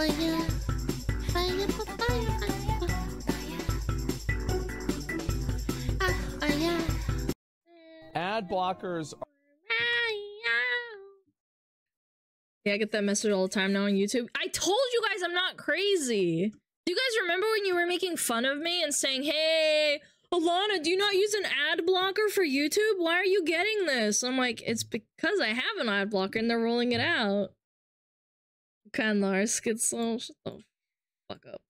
fire, fire for fire, ah, fire. Ad blockers Yeah, I get that message all the time now on YouTube. I told you guys I'm not crazy. Do you guys remember when you were making fun of me and saying, hey, Alana, do you not use an ad blocker for YouTube? Why are you getting this? I'm like, it's because I have an ad blocker and they're rolling it out. Kind Lars gets so shut the oh, fuck up.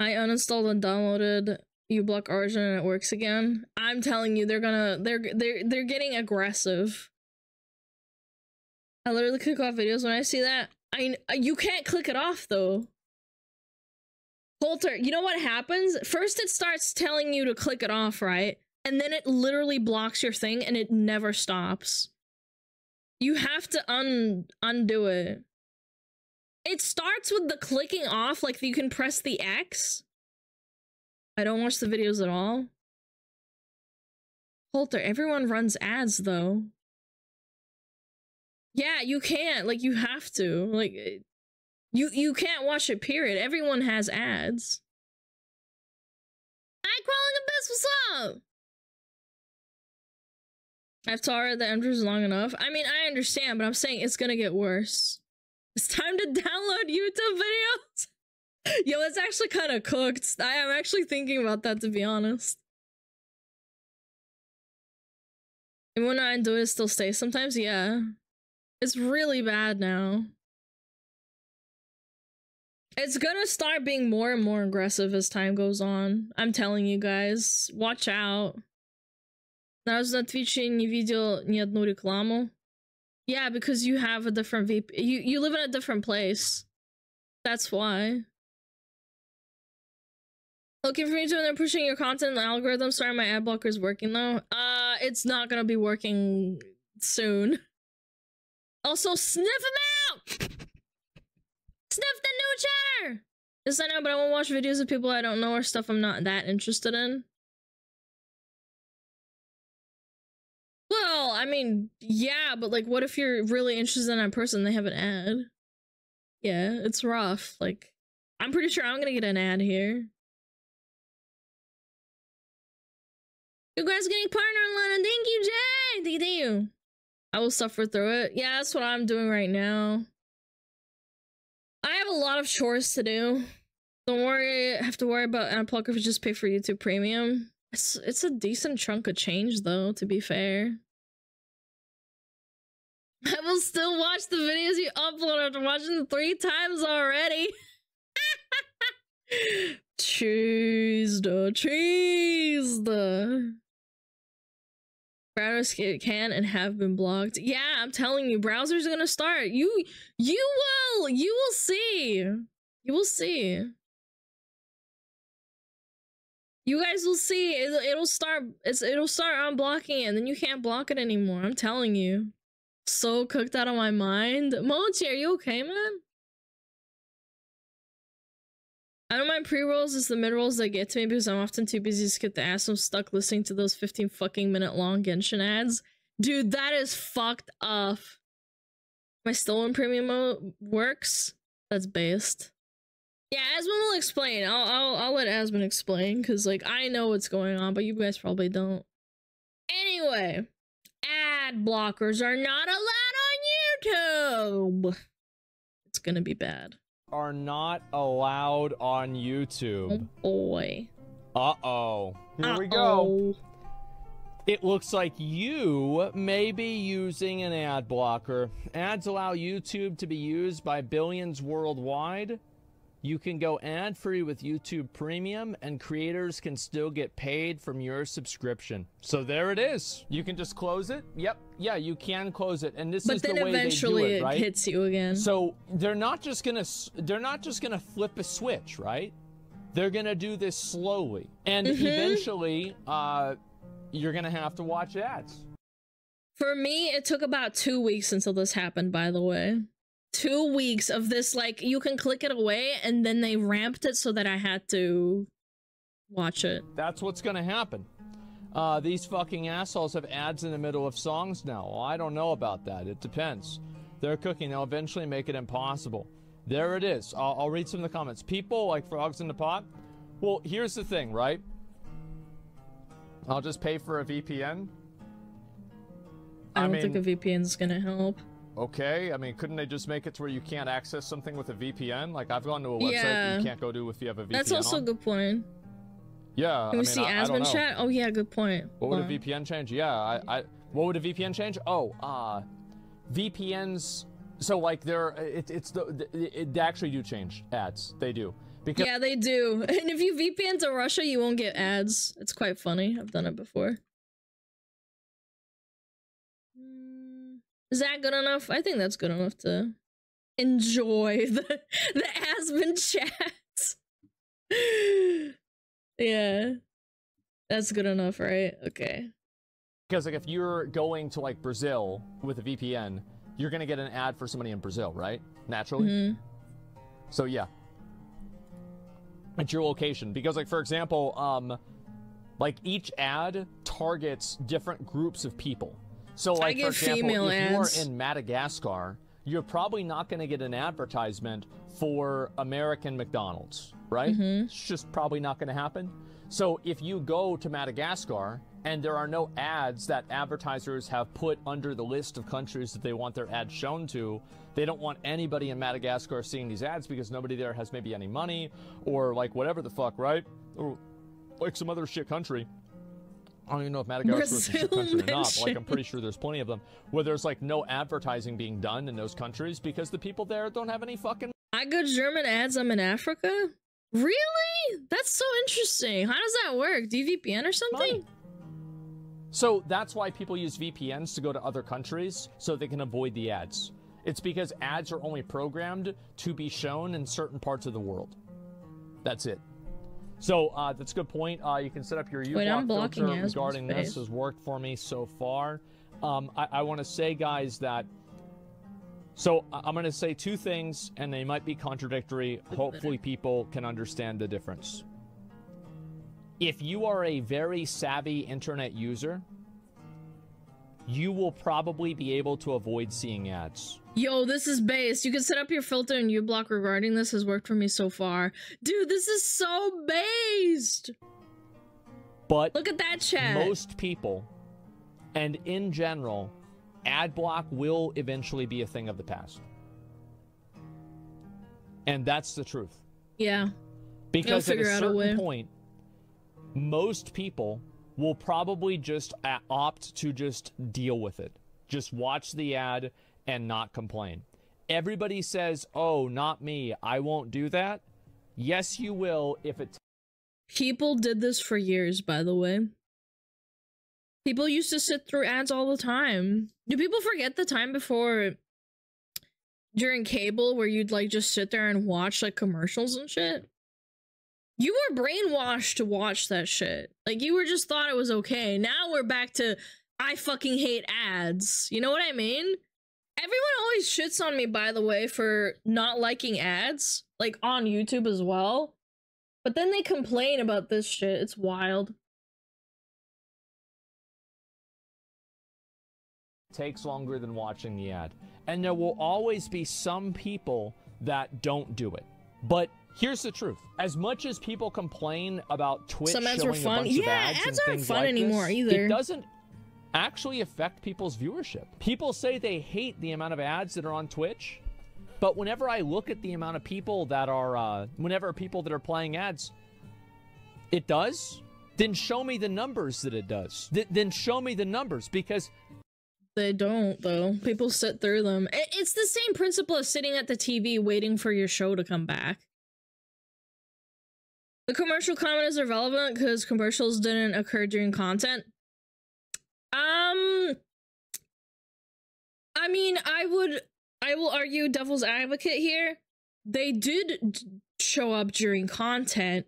I uninstalled and downloaded uBlock Origin and it works again. I'm telling you, they're gonna they're they're they're getting aggressive. I literally click off videos when I see that. I you can't click it off though. Holter, you know what happens? First it starts telling you to click it off, right? And then it literally blocks your thing and it never stops. You have to un undo it. It starts with the clicking off, like you can press the X. I don't watch the videos at all. Holter, everyone runs ads though. Yeah, you can't. Like you have to. Like eh, you you can't watch it. Period. Everyone has ads. Hi, crawling abyss. What's up? I've tolerated the enters long enough. I mean, I understand, but I'm saying it's gonna get worse. It's time to download YouTube videos. Yo, it's actually kind of cooked. I am actually thinking about that to be honest. And when I do it, still stay sometimes. Yeah. It's really bad now. It's gonna start being more and more aggressive as time goes on. I'm telling you guys, watch out. Раз на Твиче не видел ни одну рекламу. Yeah, because you have a different VP. You you live in a different place. That's why. Looking for me to when pushing your content algorithm. Sorry, my ad blocker is working though. Uh, it's not gonna be working soon. Also, sniff him out! Sniff the new chatter! Yes, I know, but I won't watch videos of people I don't know or stuff I'm not that interested in. Well, I mean, yeah, but like, what if you're really interested in that person they have an ad? Yeah, it's rough. Like, I'm pretty sure I'm gonna get an ad here. You guys getting partner Lana. Thank you, Jay! Thank you, thank you. I will suffer through it. Yeah, that's what I'm doing right now. I have a lot of chores to do. Don't worry, I have to worry about Unplug if I just pay for YouTube Premium. It's it's a decent chunk of change though, to be fair. I will still watch the videos you upload after watching them three times already. cheese the cheese the browsers can and have been blocked. Yeah, I'm telling you, browsers are gonna start. You you will you will see. You will see. You guys will see. It'll, start. It's it'll start unblocking it, and then you can't block it anymore. I'm telling you. So cooked out of my mind. Mochi, are you okay, man? I don't mind pre-rolls, it's the mid-rolls that get to me because I'm often too busy to skip the ass. I'm stuck listening to those 15 fucking minute long Genshin ads. Dude, that is fucked up. My stolen premium mode works? That's based. Yeah, Asmon will explain. I'll I'll I'll let Asmon explain because like I know what's going on, but you guys probably don't. Anyway, ad blockers are not allowed on YouTube. It's gonna be bad are not allowed on YouTube. Oh boy. Uh oh. Here uh -oh. we go. It looks like you may be using an ad blocker. Ads allow YouTube to be used by billions worldwide. You can go ad free with YouTube Premium, and creators can still get paid from your subscription. So there it is. You can just close it. Yep. Yeah, you can close it, and this but is the way they do it. But then eventually it hits you again. So they're not just gonna they're not just gonna flip a switch, right? They're gonna do this slowly, and mm -hmm. eventually, uh, you're gonna have to watch ads. For me, it took about two weeks until this happened. By the way two weeks of this like you can click it away and then they ramped it so that I had to watch it. That's what's gonna happen. Uh, these fucking assholes have ads in the middle of songs now. Well, I don't know about that. It depends. They're cooking. They'll eventually make it impossible. There it is. I'll, I'll read some of the comments. People like frogs in the pot. Well, here's the thing, right? I'll just pay for a VPN. I I don't think a mean- VPN is gonna help. Okay, I mean, couldn't they just make it to where you can't access something with a VPN? Like, I've gone to a website that Yeah. you can't go to if you have a VPN. That's also a good point. Yeah, Can I we mean, see I, I don't Asmon know. chat? Oh yeah, good point. What would a VPN change? Yeah, I, I what would a VPN change? Oh, uh VPNs so like they're it, it's the it, they actually do change ads. They do. Because Yeah, they do. And if you VPN to Russia, you won't get ads. It's quite funny. I've done it before. Is that good enough? I think that's good enough to enjoy the the Aspen chats. yeah. That's good enough, right? Okay. because like if you're going to like Brazil with a VPN, you're going to get an ad for somebody in Brazil, right? Naturally. Mhm. So yeah. It's your location because like for example, um like each ad targets different groups of people. So like for example, if you're in Madagascar, you're probably not going to get an advertisement for American McDonald's, right? Mhm. It's just probably not going to happen. So if you go to Madagascar and there are no ads that advertisers have put under the list of countries that they want their ads shown to, they don't want anybody in Madagascar seeing these ads because nobody there has maybe any money or like whatever the fuck, right? Or like some other shit country. I don't even know if Madagascar is a country or not, like I'm pretty sure there's plenty of them where there's like no advertising being done in those countries because the people there don't have any fucking I go German ads. I'm in Africa. Really? That's so interesting. How does that work? Do you VPN or something? money. So that's why people use VPNs to go to other countries so they can avoid the ads. It's because ads are only programmed to be shown in certain parts of the world. That's it. So uh, that's a good point. Uh, you can set up your Wait, I'm blocking filter regarding this has worked for me so far. Um, I, I want to say, guys, that so I'm going to say two things, and they might be contradictory. Hopefully, people can understand the difference. If you are a very savvy internet user, you will probably be able to avoid seeing ads. Yo, this is base. You can set up your filter in uBlock regarding this has worked for me so far. Dude, this is so based. But Look at that chat. most people, and in general, ad block will eventually be a thing of the past. And that's the truth. yeah. Because at a out a certain point, most people will probably just uh, opt to just deal with it. Just watch the ad and not complain. Everybody says, "Oh, not me. I won't do that." Yes, you will if it People did this for years, by the way. People used to sit through ads all the time. Do people forget the time before during cable where you'd like just sit there and watch like commercials and shit? You were brainwashed to watch that shit. Like you were just thought it was okay. Now we're back to I fucking hate ads. You know what I mean? Everyone always shits on me by the way for not liking ads, like on YouTube as well. But then they complain about this shit. It's wild. takes longer than watching the ad. And there will always be some people that don't do it. But here's the truth. As much as people complain about Twitch Some ads showing were a fun. bunch of Yeah, ads, ads and aren't things fun like anymore this, either. It doesn't actually affect people's viewership. People say they hate the amount of ads that are on Twitch, but whenever I look at the amount of people that are, uh, whenever people that are playing ads, it does. Then show me the numbers that it does. Th- then show me the numbers because They don't though. People sit through them. It's the same principle as sitting at the TV waiting for your show to come back. The commercial comment is irrelevant because commercials didn't occur during content. Um, I mean, I would, I will argue devil's advocate here. They did show up during content,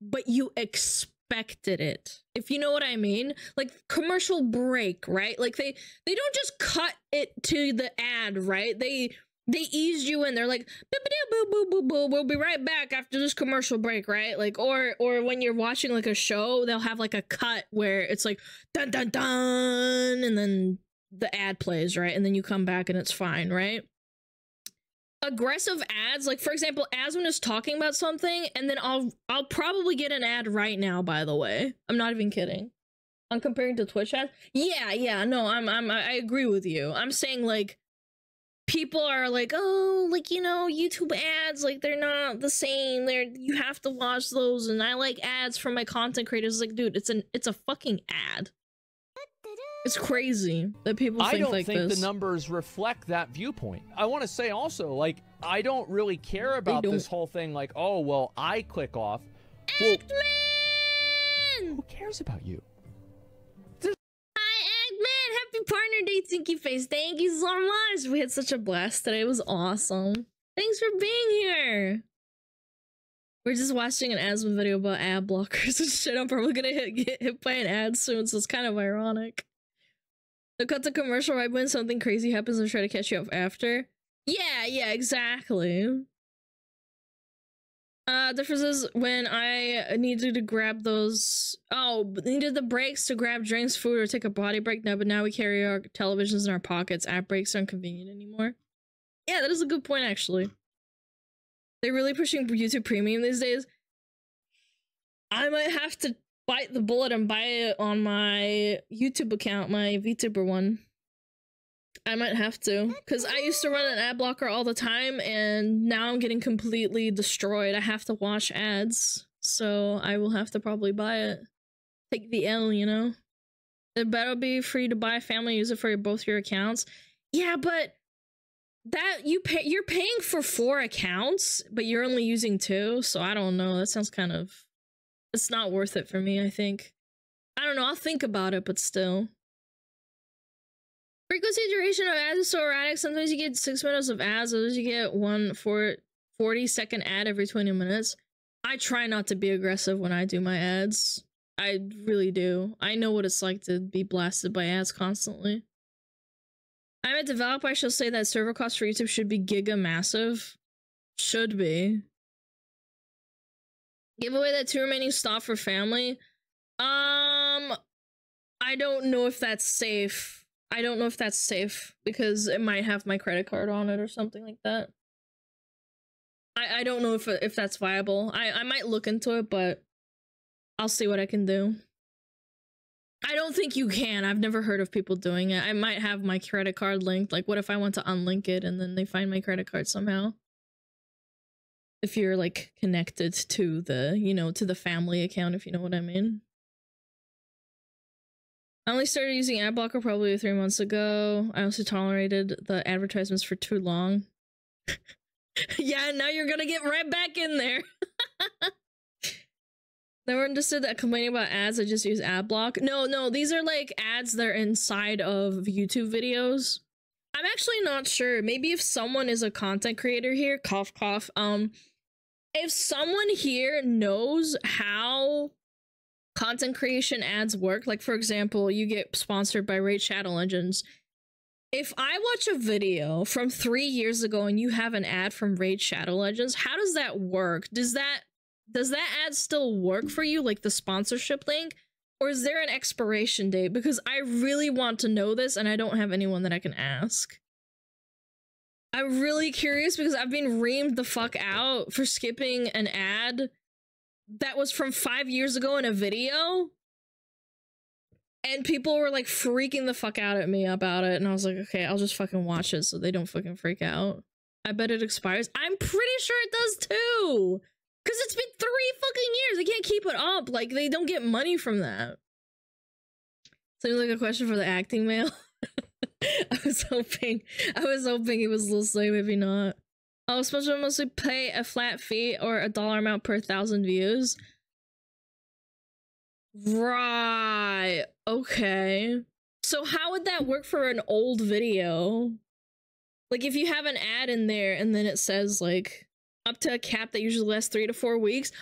but you expected it. If you know what I mean, like commercial break, right? Like they they don't just cut it to the ad, right? They they eased you in. They're like, boo boo boo boo boo. We'll be right back after this commercial break, right? Like, or or when you're watching like a show, they'll have like a cut where it's like dun dun dun, and then the ad plays, right? And then you come back and it's fine, right? aggressive ads like for example aswin is talking about something and then i'll i'll probably get an ad right now by the way i'm not even kidding i'm comparing to twitch ads yeah yeah no i'm i'm i agree with you i'm saying like people are like oh like you know youtube ads like they're not the same they're you have to watch those and i like ads from my content creators like dude it's an it's a fucking ad it's crazy that people think I don't like think this the numbers reflect that viewpoint. I want to say also, like, I don't really care about this whole thing. Like, oh well, I click off. Well, who cares about you? Happy partner day, Tinky Face. Thank you so much. We had such a blast today. It was awesome. Thanks for being here. We're just watching an Asmon video about ad blockers and shit. I'm probably gonna hit, get hit by an ad soon, so it's kind of ironic. They cut the commercial right when something crazy happens and try to catch you up after. Yeah, yeah, exactly. Uh, difference is when I needed to grab those. Oh, needed the breaks to grab drinks, food, or take a body break. No, but now we carry our televisions in our pockets. App breaks aren't convenient anymore. Yeah, that is a good point, actually. They're really pushing YouTube Premium these days. I might have to bite the bullet and buy it on my YouTube account, my VTuber one. I might have to, because I used to run an ad blocker all the time, and now I'm getting completely destroyed. I have to watch ads, so I will have to probably buy it. Take the L, you know? It better be free to buy, a family use it for both your accounts. Yeah, but that you pay you're paying for four accounts, but you're only using two, so I don't know. That sounds kind of it's not worth it for me, I think. I don't know, I'll think about it, but still. Frequency duration of ads is so erratic. Sometimes you get six minutes of ads, others you get one for 40 second ad every 20 minutes. I try not to be aggressive when I do my ads. I really do. I know what it's like to be blasted by ads constantly. I'm a developer. I shall say that server costs for YouTube should be giga massive. Should be. Give away that two remaining stock for family. Um, I don't know if that's safe. I don't know if that's safe because it might have my credit card on it or something like that. I I don't know if if that's viable. I I might look into it, but I'll see what I can do. I don't think you can. I've never heard of people doing it. I might have my credit card linked. Like, what if I want to unlink it and then they find my credit card somehow? If you're like connected to the, you know, to the family account, if you know what I mean. I only started using ad blocker probably three months ago. I also tolerated the advertisements for too long. yeah, now you're gonna get right back in there. Never understood that complaining about ads, I just use ad block. No, no, these are like ads that are inside of YouTube videos. I'm actually not sure. Maybe if someone is a content creator here, cough cough, um, if someone here knows how content creation ads work, like for example, you get sponsored by Raid Shadow Legends. If I watch a video from three years ago and you have an ad from Raid Shadow Legends, how does that work? Does that does that ad still work for you, like the sponsorship link? Or is there an expiration date? Because I really want to know this and I don't have anyone that I can ask. I'm really curious because I've been reamed the fuck out for skipping an ad that was from five years ago in a video. And people were like freaking the fuck out at me about it. And I was like, okay, I'll just fucking watch it so they don't fucking freak out. I bet it expires. I'm pretty sure it does too. Because it's been three fucking years. They can't keep it up. Like, they don't get money from that. Seems like a question for the acting mail. I was hoping, I was hoping it was Lil Slay, maybe not. Oh, to mostly pay a flat fee or a dollar amount per thousand views. Right. Okay. So how would that work for an old video? Like if you have an ad in there and then it says like up to a cap that usually lasts three to four weeks.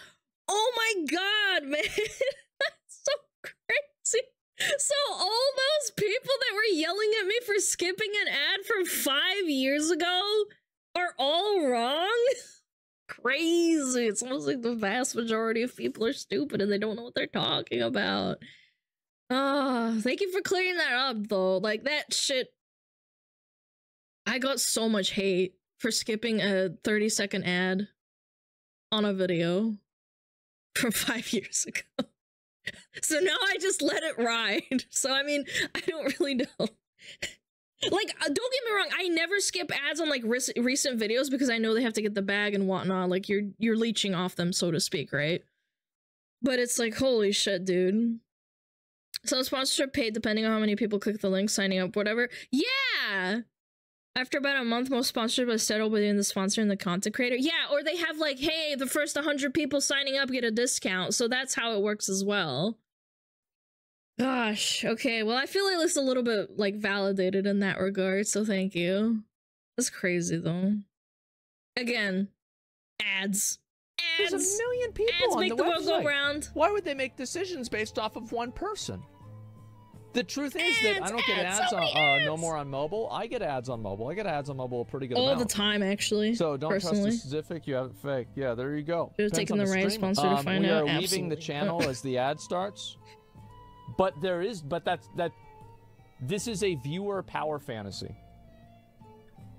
Oh my god, man. That's so crazy. So all those people that were yelling at me for skipping an ad from five years ago are all wrong? Crazy. It's almost like the vast majority of people are stupid and they don't know what they're talking about. Ah, thank you for clearing that up though. Like that shit I got so much hate for skipping a 30 second ad on a video from five years ago. so now I just let it ride. So I mean, I don't really know. Like, uh, don't get me wrong. I never skip ads on like rec- recent videos because I know they have to get the bag and whatnot. Like you're you're leeching off them, so to speak, right? But it's like, holy shit, dude. Some sponsorship paid depending on how many people click the link, signing up, whatever. Yeah. After about a month, most sponsorship is settled between the sponsor and the content creator. Yeah, or they have like, hey, the first 100 people signing up get a discount. So that's how it works as well. Gosh, okay. Well, I feel like it's a little bit like validated in that regard. So thank you. That's crazy though. Again, ads. Ads. There's a million people ads on make the, the, world go round. Why would they make decisions based off of one person? The truth is that I don't get ads, ads so on uh, no more on mobile. I get ads on mobile. I get ads on mobile a pretty good All amount. the time, actually. So don't personally. trust the specific. You have it fake. Yeah, there you go. Taken on the right sponsor to Um, find we out. are leaving the channel as the ad starts. But there is, but that's that. This is a viewer power fantasy.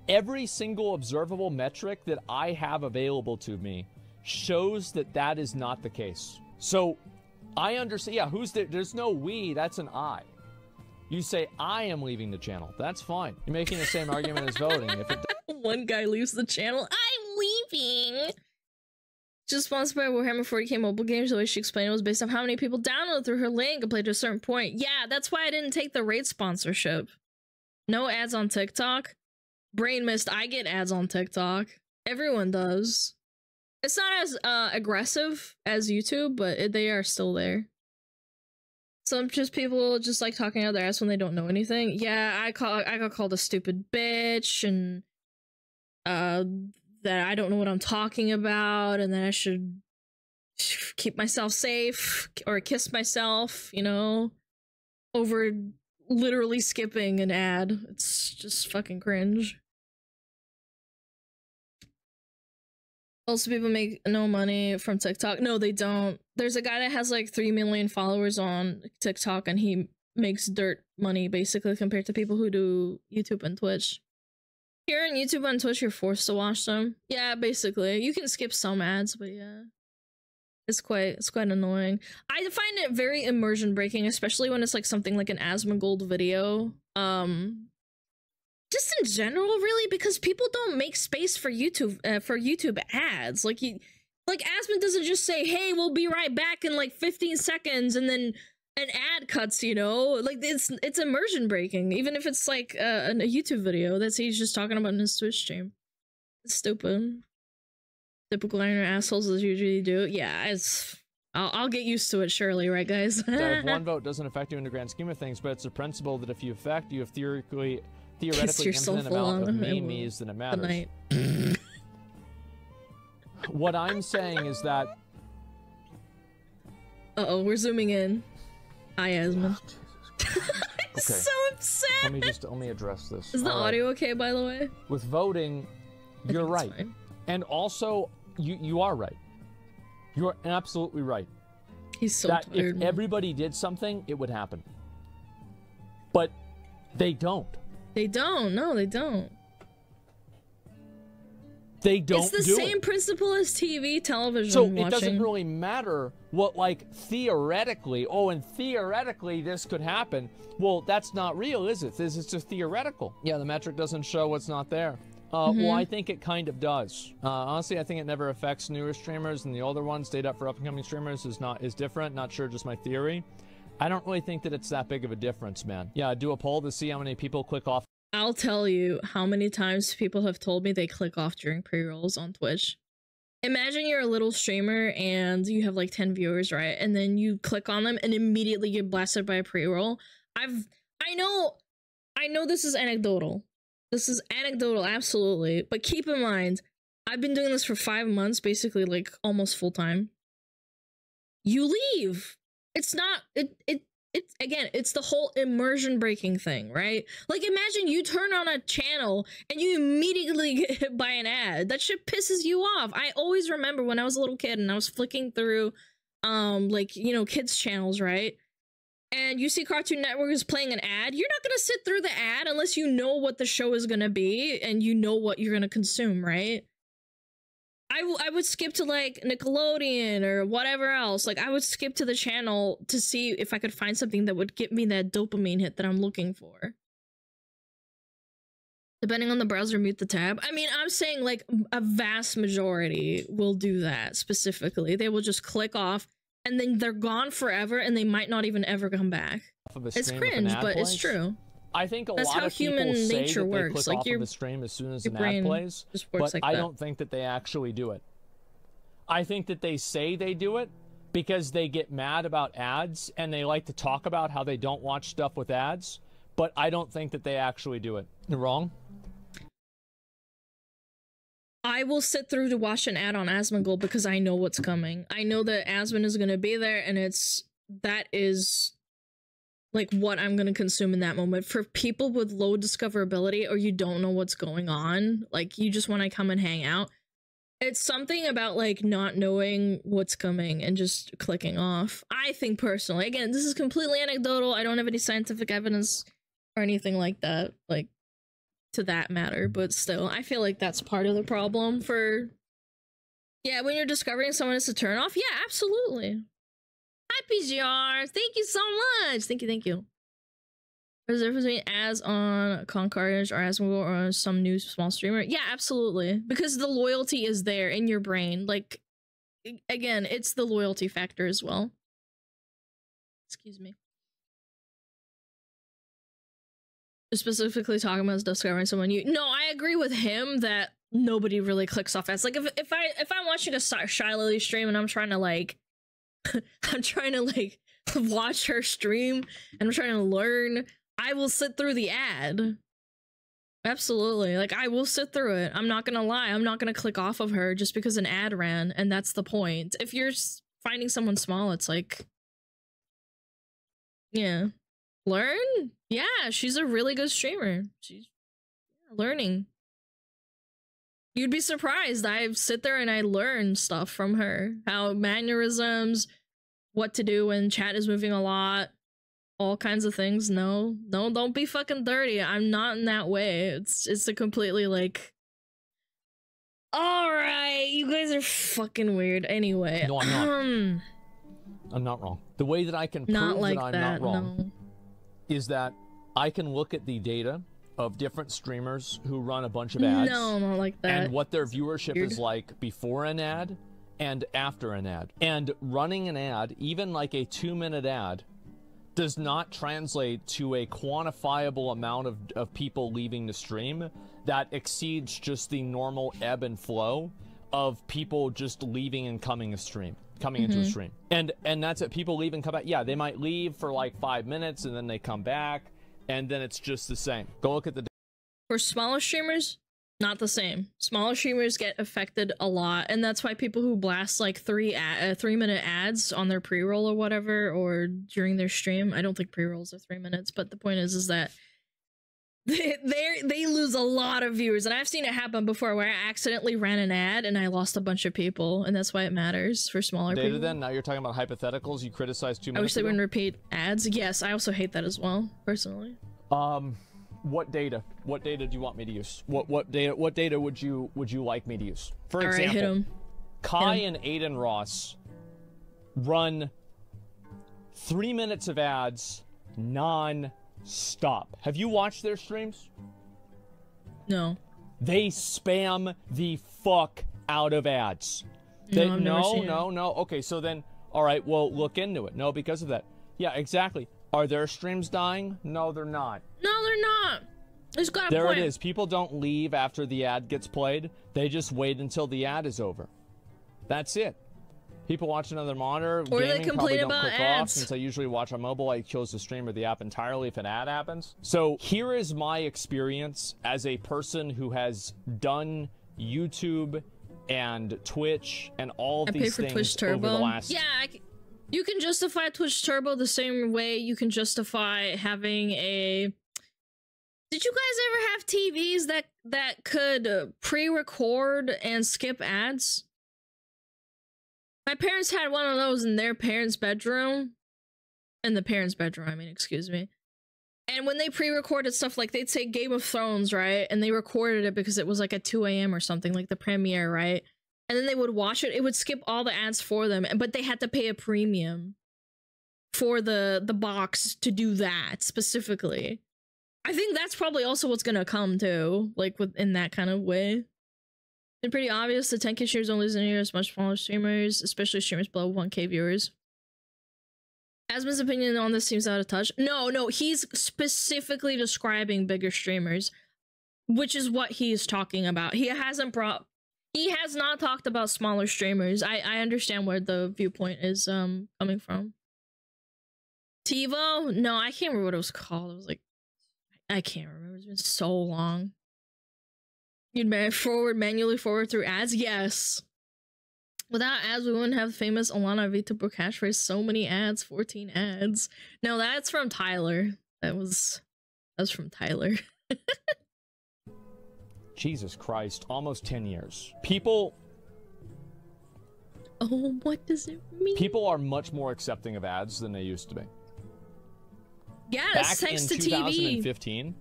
Every single observable metric that I have available to me shows that that is not the case. So I understand. Yeah, who's there? There's no we. That's an I. You say I am leaving the channel. That's fine. You're making the same argument as voting. If it One guy leaves the channel. I'm leaving. Just sponsored by Warhammer 40k mobile games. The way she explained it was based on how many people download through her link and played to a certain point. Yeah, that's why I didn't take the rate sponsorship. No ads on TikTok. Brain mist. I get ads on TikTok. Everyone does. It's not as uh, aggressive as YouTube, but it, they are still there. Some just people just like talking out their ass when they don't know anything. Yeah, I call I got called a stupid bitch and uh that I don't know what I'm talking about and that I should keep myself safe or kiss myself, you know, over literally skipping an ad. It's just fucking cringe. Also, people make no money from TikTok. No, they don't. There's a guy that has like 3 million followers on TikTok and he makes dirt money basically compared to people who do YouTube and Twitch. Here on YouTube and Twitch, you're forced to watch them. Yeah, basically. You can skip some ads, but yeah. It's quite it's quite annoying. I find it very immersion breaking, especially when it's like something like an Asmongold video. Um just in general, really, because people don't make space for YouTube uh, for YouTube ads. Like you like Asmon doesn't just say, "Hey, we'll be right back in like 15 seconds," and then an ad cuts. You know, like it's it's immersion breaking, even if it's like uh, a YouTube video that's he's just talking about in his Twitch stream. It's stupid. Typical iron assholes as usually do. Yeah, it's. I'll, I'll get used to it, surely, right, guys? one vote doesn't affect you in the grand scheme of things, but it's a principle that if you affect, you have theoretically theoretically infinite amount of along me and me's than it matters. What I'm saying is that Uh oh, we're zooming in. Hi, Asmon. Okay. so upset. let me just let me address this. Is the All right. audio okay, by the way? with voting? I You're right, fine. and also you you are right. You are absolutely right. He's so that tired. if everybody did something, it would happen. But they don't. They don't. No, they don't. They don't it's the do same it. principle as TV, television. So watching. it doesn't really matter what, like, theoretically, oh, and theoretically this could happen. Well, that's not real, is it? This is just theoretical. Yeah, the metric doesn't show what's not there. Uh, Mm-hmm. Well, I think it kind of does. Uh, honestly, I think it never affects newer streamers, and the older ones, stayed up for upcoming streamers, is not is different. Not sure, just my theory. I don't really think that it's that big of a difference, man. Yeah, do a poll to see how many people click off I'll tell you how many times people have told me they click off during pre rolls on Twitch. Imagine you're a little streamer and you have like 10 viewers, right? And then you click on them and immediately get blasted by a pre roll. I've, I know, I know this is anecdotal. This is anecdotal, absolutely. But keep in mind, I've been doing this for five months, basically like almost full time. You leave. It's not, it, it, it's again it's the whole immersion breaking thing right? Like imagine you turn on a channel and you immediately get hit by an ad. That shit pisses you off. I always remember when i was a little kid and i was flicking through um like you know kids channels right? And you see Cartoon Network is playing an ad, you're not gonna sit through the ad unless you know what the show is gonna be and you know what you're gonna consume, right? I, w- I would skip to like Nickelodeon or whatever else. Like I would skip to the channel to see if I could find something that would give me that dopamine hit that I'm looking for. Depending on the browser, mute the tab. I mean, I'm saying like a vast majority will do that specifically. They will just click off and then they're gone forever and they might not even ever come back. It's stream with an cringe, but it's true. I think a That's lot how of people human say nature that they works, click like off your- of a stream as soon as an ad plays, but like I that. don't think that they actually do it. I think that they say they do it because they get mad about ads and they like to talk about how they don't watch stuff with ads, but I don't think that they actually do it. You're wrong? I will sit through to watch an ad on Asmongold because I know what's coming. I know that Asmon is gonna be there, and it's that is like what I'm gonna consume in that moment. For people with low discoverability or you don't know what's going on, like you just want to come and hang out. It's something about like not knowing what's coming and just clicking off. I think personally, again, this is completely anecdotal. I don't have any scientific evidence or anything like that. Like to that matter, but still, I feel like that's part of the problem for. Yeah, when you're discovering someone is a turn off, yeah, absolutely. PGR. Thank you so much. Thank you, thank you. There's a difference between ads on CohhCarnage or as Asmongold or some new small streamer. Yeah, absolutely. Because the loyalty is there in your brain. Like, again, it's the loyalty factor as well. Excuse me. specifically talking about discovering someone new. No, I agree with him that nobody really clicks off ads. Like if if I if I'm watching a Lily stream and I'm trying to like I'm trying to like watch her stream and I'm trying to learn, I will sit through the ad. Absolutely. Like I will sit through it. I'm not going to lie. I'm not going to click off of her just because an ad ran and that's the point. If you're finding someone small, it's like yeah. Learn? Yeah, she's a really good streamer. She's learning. You'd be surprised. I sit there and I learn stuff from her. How mannerisms, what to do when chat is moving a lot, all kinds of things. No, no, don't be fucking dirty. I'm not in that way. It's it's a completely like all right, you guys are fucking weird. Anyway, No, I'm not. um, I'm not wrong. The way that I can prove not like that I'm that. not wrong No. is that I can look at the data of different streamers who run a bunch of ads No, not like that. and what their viewership weird. is like before an ad and after an ad. And running an ad, even like a two minute ad, does not translate to a quantifiable amount of, of people leaving the stream. That exceeds just the normal ebb and flow of people just leaving and coming a stream coming into a Mm-hmm. stream. And and that's it. People leave and come back. Yeah they might leave for like five minutes and then they come back and then it's just the same. Go look at the For smaller streamers, not the same. Smaller streamers get affected a lot, and that's why people who blast like three ad- uh, three minute ads on their pre roll or whatever, or during their stream. I don't think pre rolls are three minutes, but the point is, is that they they they lose a lot of viewers, and I've seen it happen before where I accidentally ran an ad and I lost a bunch of people, and that's why it matters for smaller data people. then now you're talking about hypotheticals you criticize too much. I wish they ago? wouldn't repeat ads. Yes, I also hate that as well, personally. Um, what data? What data do you want me to use? What what data? What data would you would you like me to use? For All right, example, him. Kai and Adin Ross run three minutes of ads non-stop. Have you watched their streams? No. They spam the fuck out of ads. No, They, never no, no, no. Okay, so then, all right, well, look into it. No, because of that. Yeah, exactly. Are their streams dying? No, they're not. No, they're not. It's got a There point. it is. People don't leave after the ad gets played. They just wait until the ad is over. That's it. People watch another monitor, Or they gaming, complain probably don't about ads. off since I usually watch on mobile. I close the stream or the app entirely if an ad happens. So here is my experience as a person who has done YouTube and Twitch and all of I these things Twitch over the last. Yeah, you can justify Twitch Turbo the same way you can justify having a. Did you guys ever have TVs that that could uh, pre-record and skip ads? My parents had one of those in their parents' bedroom. in the parents' bedroom. I mean, excuse me. And when they pre-recorded stuff, like they'd say Game of Thrones, right? And they recorded it because it was like at 2 a.m. or something, like the premiere, right? And then they would watch it. It would skip all the ads for them, but they had to pay a premium for the the box to do that specifically. I think that's probably also what's gonna come too, like with in that kind of way. It's pretty obvious the 10k streamers don't lose any as much smaller streamers, especially streamers below 1k viewers. Asmon's opinion on this seems out of touch. No, no, he's specifically describing bigger streamers, which is what he's talking about. He hasn't brought he has not talked about smaller streamers. I I understand where the viewpoint is um coming from. TiVo? No, I can't remember what it was called. It was like I can't remember. It's been so long. You'd man forward manually forward through ads? Yes. Without ads, we wouldn't have famous Alana VTuber catchphrase. So many ads, 14 ads. No, that's from Tyler. That was that's from Tyler. Jesus Christ, almost 10 years. People Oh, what does it mean? people are much more accepting of ads than they used to be. Yes, Back thanks in to TV. 2015,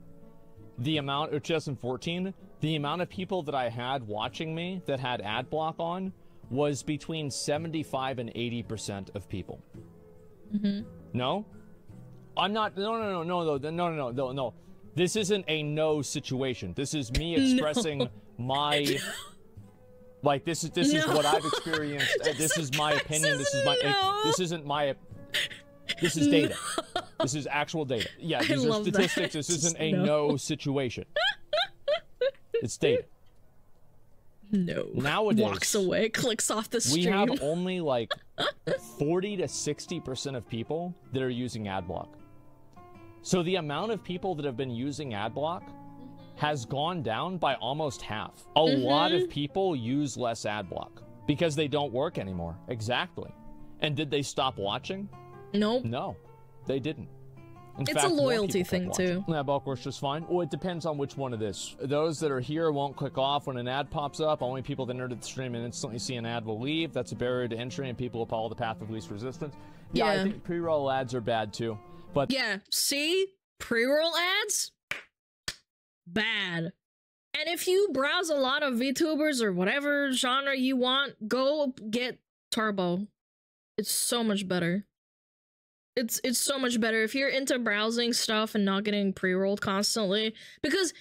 the amount or 2014, the amount of people that I had watching me that had ad block on was between 75 and 80% of people. Mm-hmm. No? I'm not no no no no no no no no no no. This isn't a no situation. This is me expressing my like this is this is what I've experienced. This is my opinion. This is my No. this isn't my this is data. This is actual data. Yeah, these are love that. statistics. This isn't a No. no situation. It's data. No. Nowadays, Walks away, clicks off the stream. We have only like 40 to 60% of people that are using AdBlock. So the amount of people that have been using AdBlock has gone down by almost half. A lot Mm-hmm. of people use less AdBlock because they don't work anymore. Exactly. And did they stop watching? Nope. No, they didn't. In It's a fact, people loyalty thing too. that bulk works just fine. Well, it depends on which one it is. Those that are here won't click off when an ad pops up. Only people that entered the stream and instantly see an ad will leave. That's a barrier to entry, and people will follow the path of least resistance. Yeah, I think pre-roll ads are bad too. But Yeah, see? Pre-roll ads? Bad. And if you browse a lot of VTubers or whatever genre you want, go get Turbo. It's so much better. It's it's so much better if you're into browsing stuff and not getting pre-rolled constantly because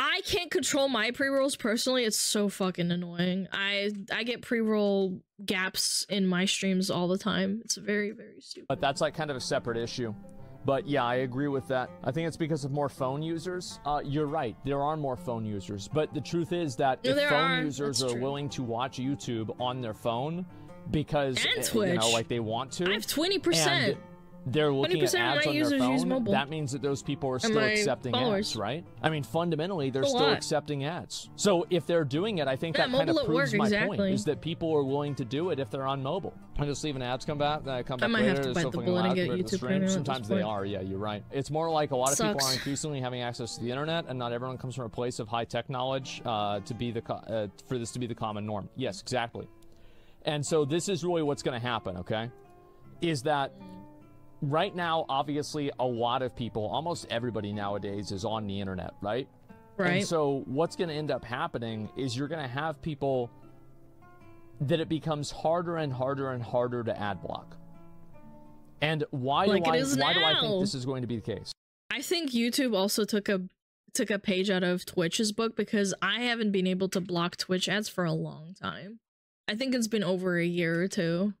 I can't control my pre-rolls personally. It's so fucking annoying. I I get pre-roll gaps in my streams all the time. It's very very stupid. but that's like kind of a separate issue. But yeah, I agree with that. I think it's because of more phone users. Uh, you're right. There are more phone users. But the truth is that No, if phone are. users That's are true. willing to watch YouTube on their phone because And uh, you know, like they want to, I have 20%. They're looking at 20% of ads on their phone, mobile. that means that those people are still accepting followers. ads, right? I mean, fundamentally, they're still lot. accepting ads. So if they're doing it, I think Yeah, that kind of proves work, my point, is that people are willing to do it if they're on mobile. I'm just leaving ads come back, then I come I back might later. have to bite the bullet and get YouTube stream. Premium at this Sometimes they are, yeah, you're right. It's more like a lot of people are increasingly having access to the internet, and not everyone comes from a place of high tech knowledge uh, to be the co- uh, for this to be the common norm. Yes, exactly. And so this is really what's going to happen, okay? Is that right now, obviously, a lot of people, almost everybody nowadays, is on the internet, right? right? And so what's going to end up happening is you're going to have people that it becomes harder and harder and harder to ad block. And why Like do I why do I think this is going to be the case? I think YouTube also took a took a page out of Twitch's book because I haven't been able to block Twitch ads for a long time. I think it's been over a year or two.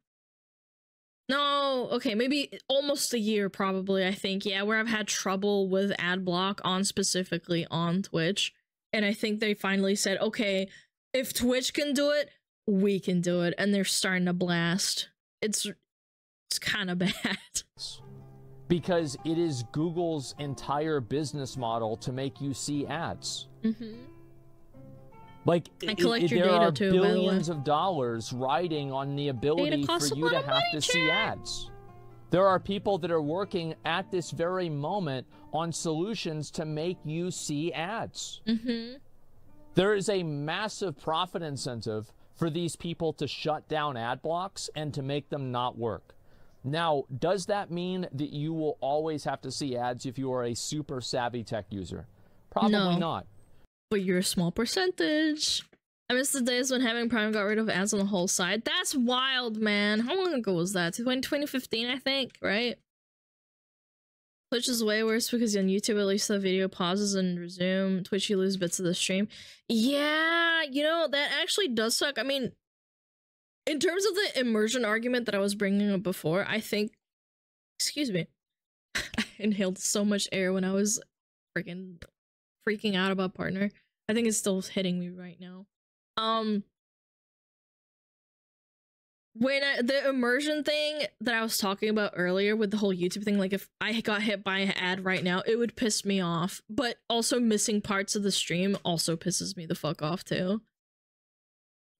No, okay, maybe almost a year probably, I think. Yeah, where I've had trouble with ad block on specifically on Twitch. And I think they finally said, "Okay, if Twitch can do it, we can do it." And they're starting to blast. It's it's kind of bad. Because it is Google's entire business model to make you see ads. Mhm. Like I it- collect it- your there data are too, billions of dollars riding on the ability for you to have to see ads. There are people that are working at this very moment on solutions to make you see ads. Mhm. There is a massive profit incentive for these people to shut down ad blocks and to make them not work. Now, does that mean that you will always have to see ads if you are a super savvy tech user? Probably No. not. But you're a small percentage. I miss the days when having Prime got rid of ads on the whole side. That's wild, man. How long ago was that? 20- 2015, I think, right? Twitch is way worse because on YouTube at least the video pauses and resume. Twitch you lose bits of the stream. Yeah, you know that actually does suck. I mean, in terms of the immersion argument that I was bringing up before, I think. Excuse me. I inhaled so much air when I was freaking freaking out about partner. I think it's still hitting me right now. Um when I, the immersion thing that I was talking about earlier with the whole YouTube thing, like if I got hit by an ad right now, it would piss me off. But also missing parts of the stream also pisses me the fuck off too.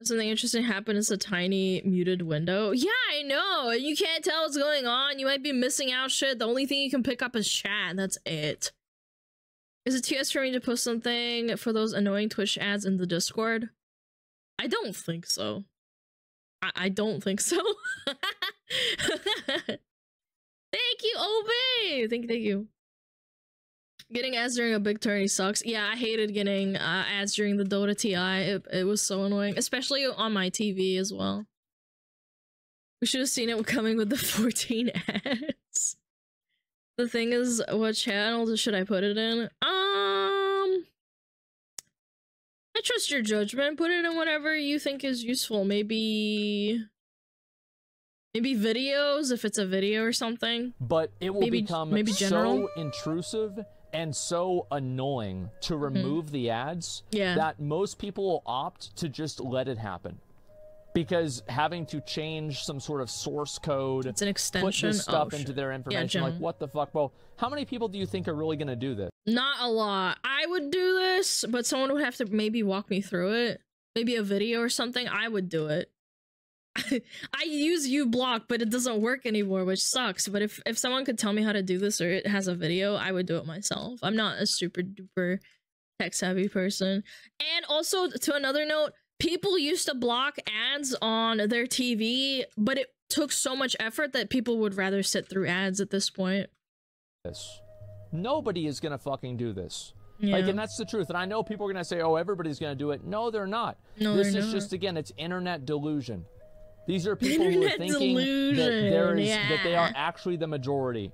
Something interesting happened. It's a tiny muted window. Yeah, I know. You can't tell what's going on. You might be missing out shit. The only thing you can pick up is chat. That's it. Is it TS for me to post something for those annoying Twitch ads in the Discord? I don't think so. I, I don't think so. thank you, Obey. Thank you, thank you. Getting ads during a big tourney sucks. Yeah, I hated getting uh, ads during the Dota TI. It, it was so annoying, especially on my TV as well. We should have seen it coming with the 14 ads. The thing is, what channel should I put it in? Um, I trust your judgment. Put it in whatever you think is useful. Maybe, maybe videos if it's a video or something. But it will Maybe- become maybe general? so intrusive and so annoying to remove the ads Mm-hmm. Yeah. that most people will opt to just let it happen. Because having to change some sort of source code, It's an extension, put this oh, stuff oh, into their information, like what the fuck? Well, how many people do you think are really going to do this? Not a lot. I would do this, but someone would have to maybe walk me through it. Maybe a video or something. I would do it. I use uBlock, but it doesn't work anymore, which sucks. But if if someone could tell me how to do this or it has a video, I would do it myself. I'm not a super duper tech savvy person. And also to another note, people used to block ads on their TV, but it took so much effort that people would rather sit through ads at this point. this. Nobody is gonna fucking do this. Yeah. Like, and that's the truth. And I know people are gonna say, "Oh, everybody's gonna do it." No, they're not. No, this they're is not. just again, it's internet delusion. These are people who are Internet thinking that there is delusion, that they are actually the majority.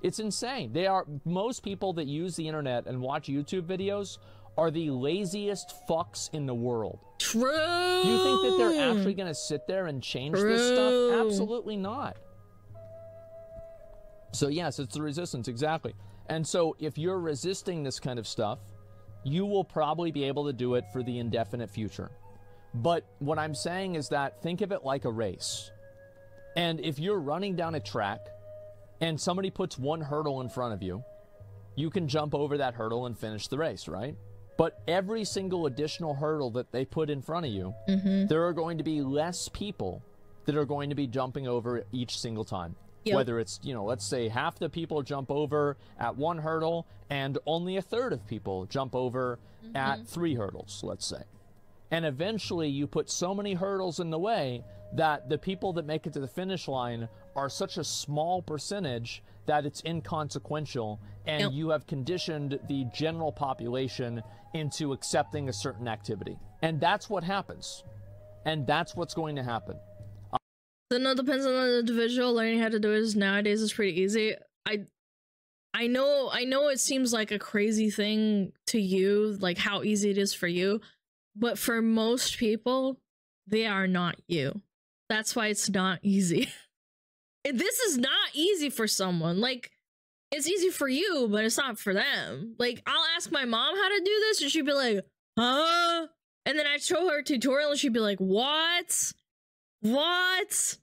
It's insane. They are most people that use the internet and watch YouTube videos are the laziest fucks in the world. True. Do you think that they're actually going to sit there and change this stuff? Absolutely not. So, yes, it's the resistance, exactly. And so, if you're resisting this kind of stuff, you will probably be able to do it for the indefinite future. But what I'm saying is that think of it like a race. And if you're running down a track and somebody puts one hurdle in front of you, you can jump over that hurdle and finish the race, right? But every single additional hurdle that they put in front of you, Mm-hmm. there are going to be less people that are going to be jumping over each single time. Yep. Whether it's, you know, let's say half the people jump over at one hurdle and only a third of people jump over at three hurdles, let's say. And eventually you put so many hurdles in the way that the people that make it to the finish line are such a small percentage that it's inconsequential and Yep. you have conditioned the general population into accepting a certain activity. And that's what happens. And that's what's going to happen. Then it depends on the individual. Learning how to do it nowadays is pretty easy. I I know I know it seems like a crazy thing to you, like how easy it is for you, but for most people, they are not you. That's why it's not easy. this is not easy for someone. Like it's easy for you, but it's not for them. Like I'll ask my mom how to do this and she'd be like, "Huh?" And then I'd show her a tutorial and she'd be like, "What?" What?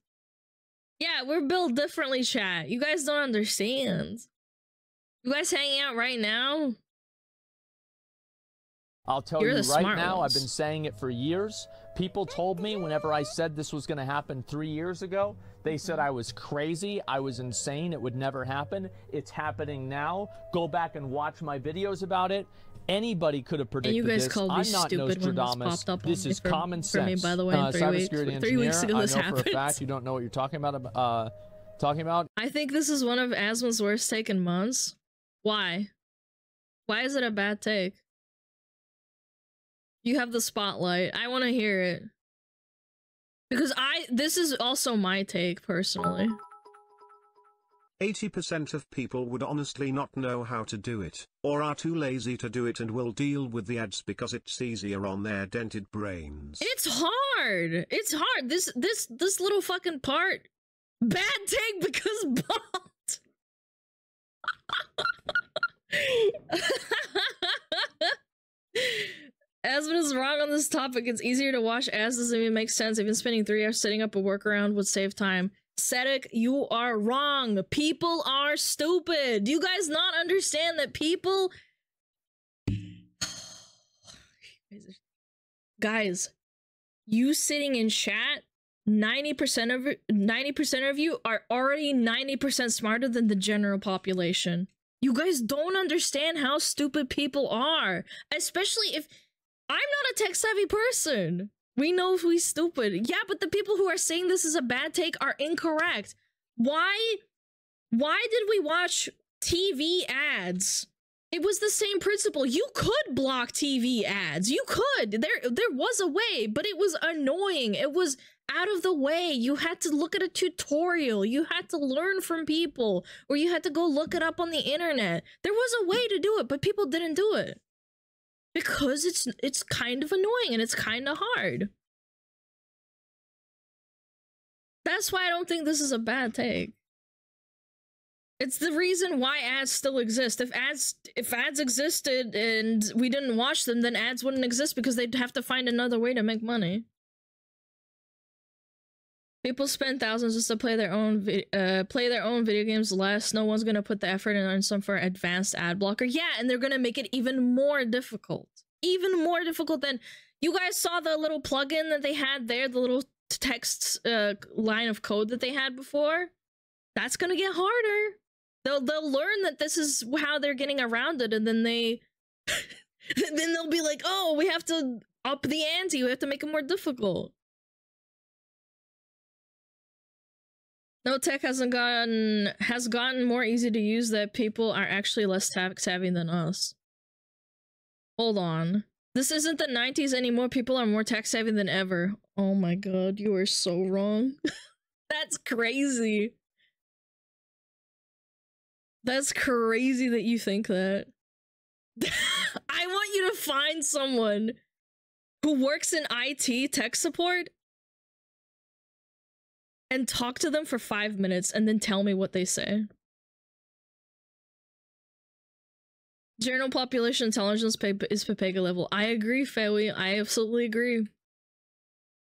Yeah, we're built differently, chat. You guys don't understand. You guys hanging out right now? I'll tell You're you right now, ones. I've been saying it for years. People told me whenever I said this was going to happen three years ago, they said I was crazy, I was insane, it would never happen. It's happening now. Go back and watch my videos about it. Anybody could have predicted And you guys this. called me I'm not stupid when this popped up This is for- common for me, sense. by the way, uh, three weeks- three weeks ago I this know for a happened. fact you don't know what you're talking about. Uh, talking about? I think this is one of Asmon's worst take in months. Why? Why is it a bad take? You have the spotlight. I want to hear it. Because I this is also my take personally. 80% of people would honestly not know how to do it, or are too lazy to do it and will deal with the ads because it's easier on their dented brains. It's hard. It's hard. This this this little fucking part. Bad take because bald. Asmon is wrong on this topic. It's easier to wash ass doesn't even make sense. Even spending three hours setting up a workaround would save time. Sedek, you are wrong. People are stupid. Do you guys not understand that people guys, you sitting in chat, 90% of 90% of you are already 90% smarter than the general population. You guys don't understand how stupid people are, especially if I'm not a tech savvy person. We know we're stupid. Yeah, but the people who are saying this is a bad take are incorrect. Why why did we watch TV ads? It was the same principle. You could block TV ads. You could. There there was a way, but it was annoying. It was out of the way. You had to look at a tutorial. You had to learn from people or you had to go look it up on the internet. There was a way to do it, but people didn't do it because it's it's kind of annoying and it's kind of hard. That's why I don't think this is a bad take. It's the reason why ads still exist. If ads if ads existed and we didn't watch them, then ads wouldn't exist because they'd have to find another way to make money. People spend thousands just to play their own uh, play their own video games less. No one's gonna put the effort in on some for advanced ad blocker. Yeah, and they're gonna make it even more difficult, even more difficult than you guys saw the little plugin that they had there, the little text uh, line of code that they had before. That's gonna get harder. They'll they'll learn that this is how they're getting around it, and then they then they'll be like, oh, we have to up the ante. We have to make it more difficult. No tech hasn't gotten has gotten more easy to use that people are actually less tech savvy than us. Hold on. This isn't the 90s anymore. People are more tech savvy than ever. Oh my god, you are so wrong. That's crazy. That's crazy that you think that. I want you to find someone who works in IT tech support and talk to them for five minutes and then tell me what they say. General population intelligence is Pepega level. I agree, Fawi. I absolutely agree.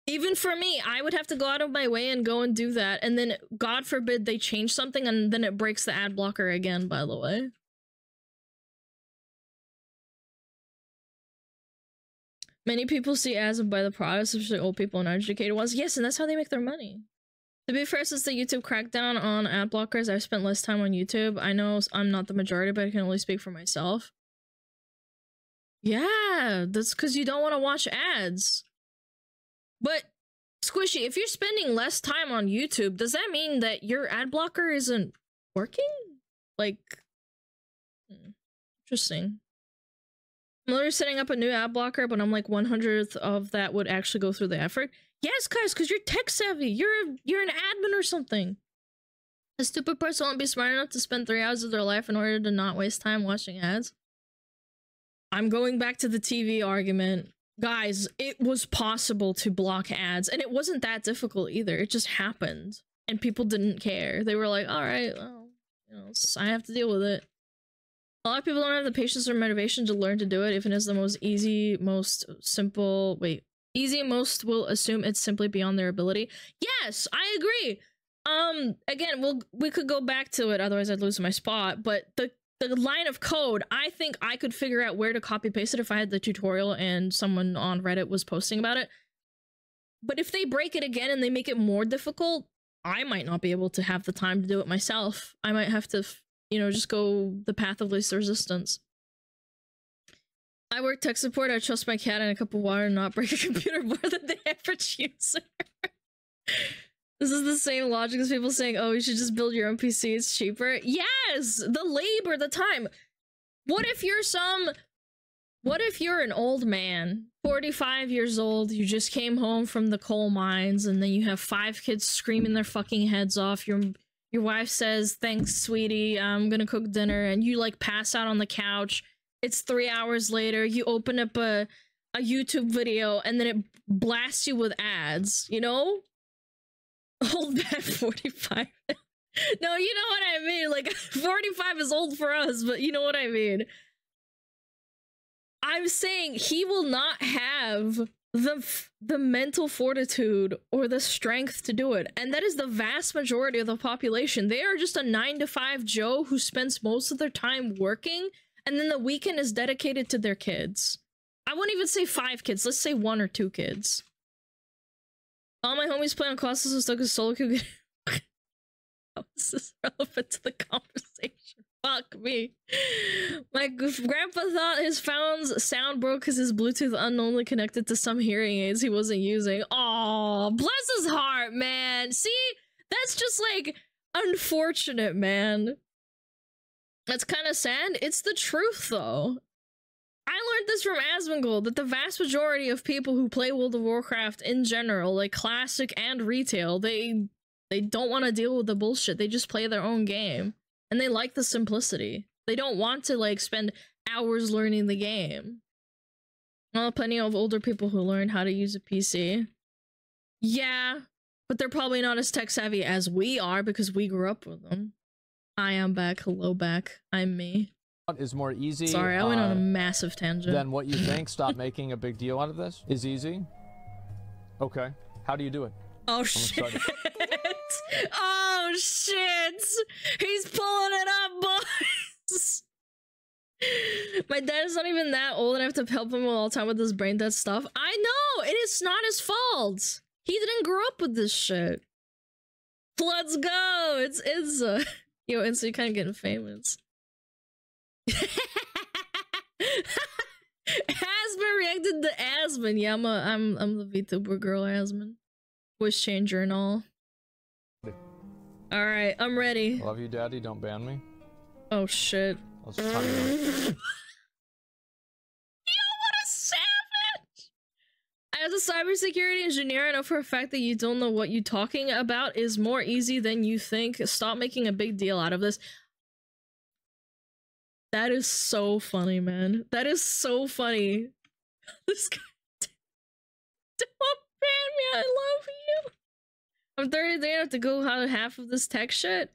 Even for me, I would have to go out of my way and go and do that. And then, God forbid, they change something and then it breaks the ad blocker again, by the way. Many people see ads and buy the products, especially old people and uneducated ones. Yes, and that's how they make their money. To be fair, since the YouTube crackdown on ad blockers, I've spent less time on YouTube. I know I'm not the majority, but I can only speak for myself. Yeah, that's because you don't want to watch ads. But, Squishy, if you're spending less time on YouTube, does that mean that your ad blocker isn't working? Like, hmm, interesting. I'm literally setting up a new ad blocker, but I'm like 100th of that would actually go through the effort. Yes, guys, because you're tech savvy. You're you're an admin or something. A stupid person won't be smart enough to spend three hours of their life in order to not waste time watching ads. I'm going back to the TV argument. Guys, it was possible to block ads, and it wasn't that difficult either. It just happened, and people didn't care. They were like, all right, well, you know, I have to deal with it. A lot of people don't have the patience or motivation to learn to do it, if it is the most easy, most simple. Wait, Easy most will assume it's simply beyond their ability. Yes, I agree. Um, again, we'll we could go back to it, otherwise I'd lose my spot. But the the line of code, I think I could figure out where to copy paste it if I had the tutorial and someone on Reddit was posting about it. But if they break it again and they make it more difficult, I might not be able to have the time to do it myself. I might have to, you know, just go the path of least resistance. I work tech support. I trust my cat and a cup of water not break a computer more than the average user. This is the same logic as people saying, "Oh, you should just build your own PC; it's cheaper." Yes, the labor, the time. What if you're some? What if you're an old man, forty-five years old? You just came home from the coal mines, and then you have five kids screaming their fucking heads off. Your your wife says, "Thanks, sweetie. I'm gonna cook dinner," and you like pass out on the couch. It's three hours later. You open up a a YouTube video, and then it blasts you with ads. You know old man 45 no you know what i mean like 45 is old for us but you know what i mean i'm saying he will not have the the mental fortitude or the strength to do it and that is the vast majority of the population they are just a 9 to 5 joe who spends most of their time working and then the weekend is dedicated to their kids i won't even say 5 kids let's say 1 or 2 kids all my homies play on consoles and stuck as solo queue. How oh, is this relevant to the conversation? Fuck me. My grandpa thought his phone's sound broke because his Bluetooth unknowingly connected to some hearing aids he wasn't using. Oh, bless his heart, man. See, that's just like unfortunate, man. That's kind of sad. It's the truth, though. I learned this from Asmongold that the vast majority of people who play World of Warcraft in general, like classic and retail, they they don't want to deal with the bullshit. They just play their own game. And they like the simplicity. They don't want to like spend hours learning the game. Well, plenty of older people who learn how to use a PC. Yeah, but they're probably not as tech savvy as we are because we grew up with them. I am back. Hello back. I'm me. is more easy. Sorry, I went on a uh, massive tangent. Than what you think. Stop making a big deal out of this. Is easy. Okay. How do you do it? Oh shit! oh shit! He's pulling it up, boys. My dad is not even that old enough to help him all the time with this brain dead stuff. I know it is not his fault. He didn't grow up with this shit. Let's go. It's Izza. Yo, and so you kind of getting famous. Asmon reacted to Asmon. Yeah, I'm a, I'm I'm the VTuber girl Asmon. Voice changer and all. Alright, I'm ready. Love you, Daddy. Don't ban me. Oh shit. Let's talk about Yo, what a savage! As a cybersecurity engineer, I know for a fact that you don't know what you're talking about is more easy than you think. Stop making a big deal out of this. That is so funny, man. That is so funny. This guy. Don't ban me. I love you. I'm 30 days I have to go out half of this tech shit.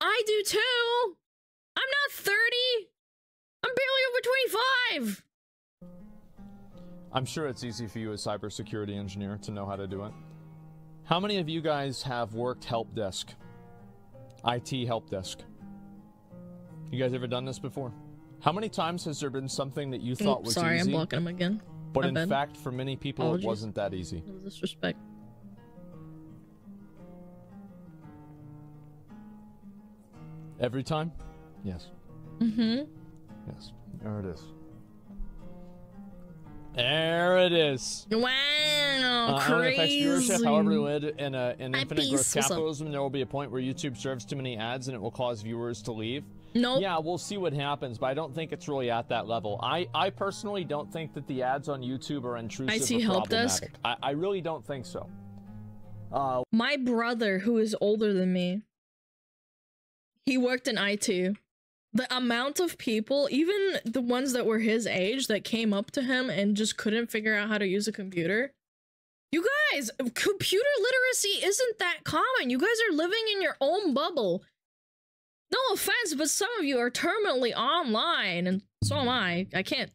I do too. I'm not 30. I'm barely over 25. I'm sure it's easy for you as a cybersecurity engineer to know how to do it. How many of you guys have worked help desk? IT help desk. You guys ever done this before? How many times has there been something that you thought Oop, was sorry, easy, I'm blocking him again. but My in bad. fact for many people Apologies. it wasn't that easy? No disrespect. Every time? Yes. Mm-hmm. Yes. There it is. There it is. Wow, Uh, I crazy. viewership. However, we in a, an infinite growth capitalism. There will be a point where YouTube serves too many ads, and it will cause viewers to leave. Nope. Yeah, we'll see what happens, but I don't think it's really at that level. I, I personally don't think that the ads on YouTube are intrusive IT or help desk? I, I really don't think so. Uh, My brother, who is older than me, he worked in IT. The amount of people, even the ones that were his age, that came up to him and just couldn't figure out how to use a computer. You guys, computer literacy isn't that common. You guys are living in your own bubble. No offense, but some of you are terminally online, and so am I. I can't,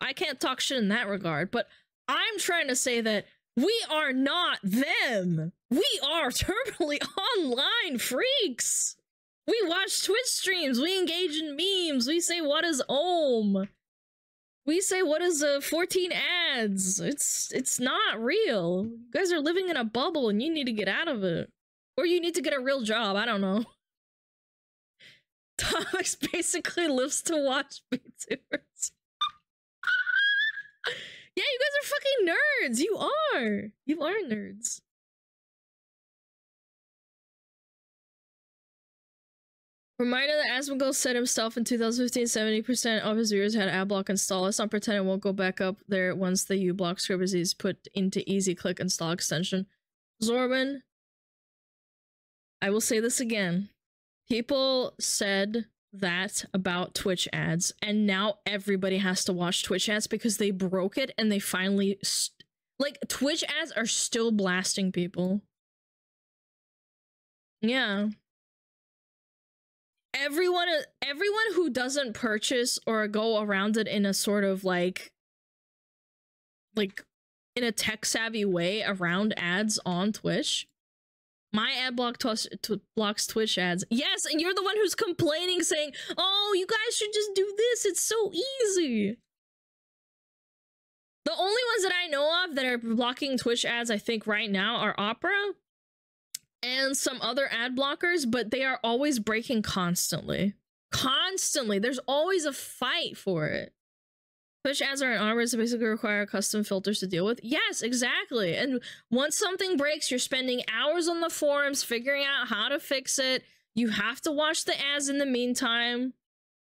I can't talk shit in that regard. But I'm trying to say that we are not them. We are terminally online freaks. We watch Twitch streams. We engage in memes. We say, "What is Ohm?" We say, "What is uh, 14 ads?" It's it's not real. You guys are living in a bubble, and you need to get out of it, or you need to get a real job. I don't know. Thomas basically lives to watch VTubers. yeah, you guys are fucking nerds. You are. You are nerds. Reminder that Asmongold said himself in 2015 70% of his viewers had adblock installed. Let's not pretend it won't go back up there once the uBlock script is put into easy click install extension. Zorban, I will say this again. People said that about Twitch ads, and now everybody has to watch Twitch ads because they broke it and they finally. Like, Twitch ads are still blasting people. Yeah everyone everyone who doesn't purchase or go around it in a sort of like like in a tech savvy way around ads on Twitch. My ad block tw- t- blocks Twitch ads. Yes, and you're the one who's complaining saying, "Oh, you guys should just do this. It's so easy." The only ones that I know of that are blocking Twitch ads I think right now are Opera and some other ad blockers, but they are always breaking constantly. Constantly. There's always a fight for it. Push ads are an honor that basically require custom filters to deal with. Yes, exactly. And once something breaks, you're spending hours on the forums figuring out how to fix it. You have to watch the ads in the meantime.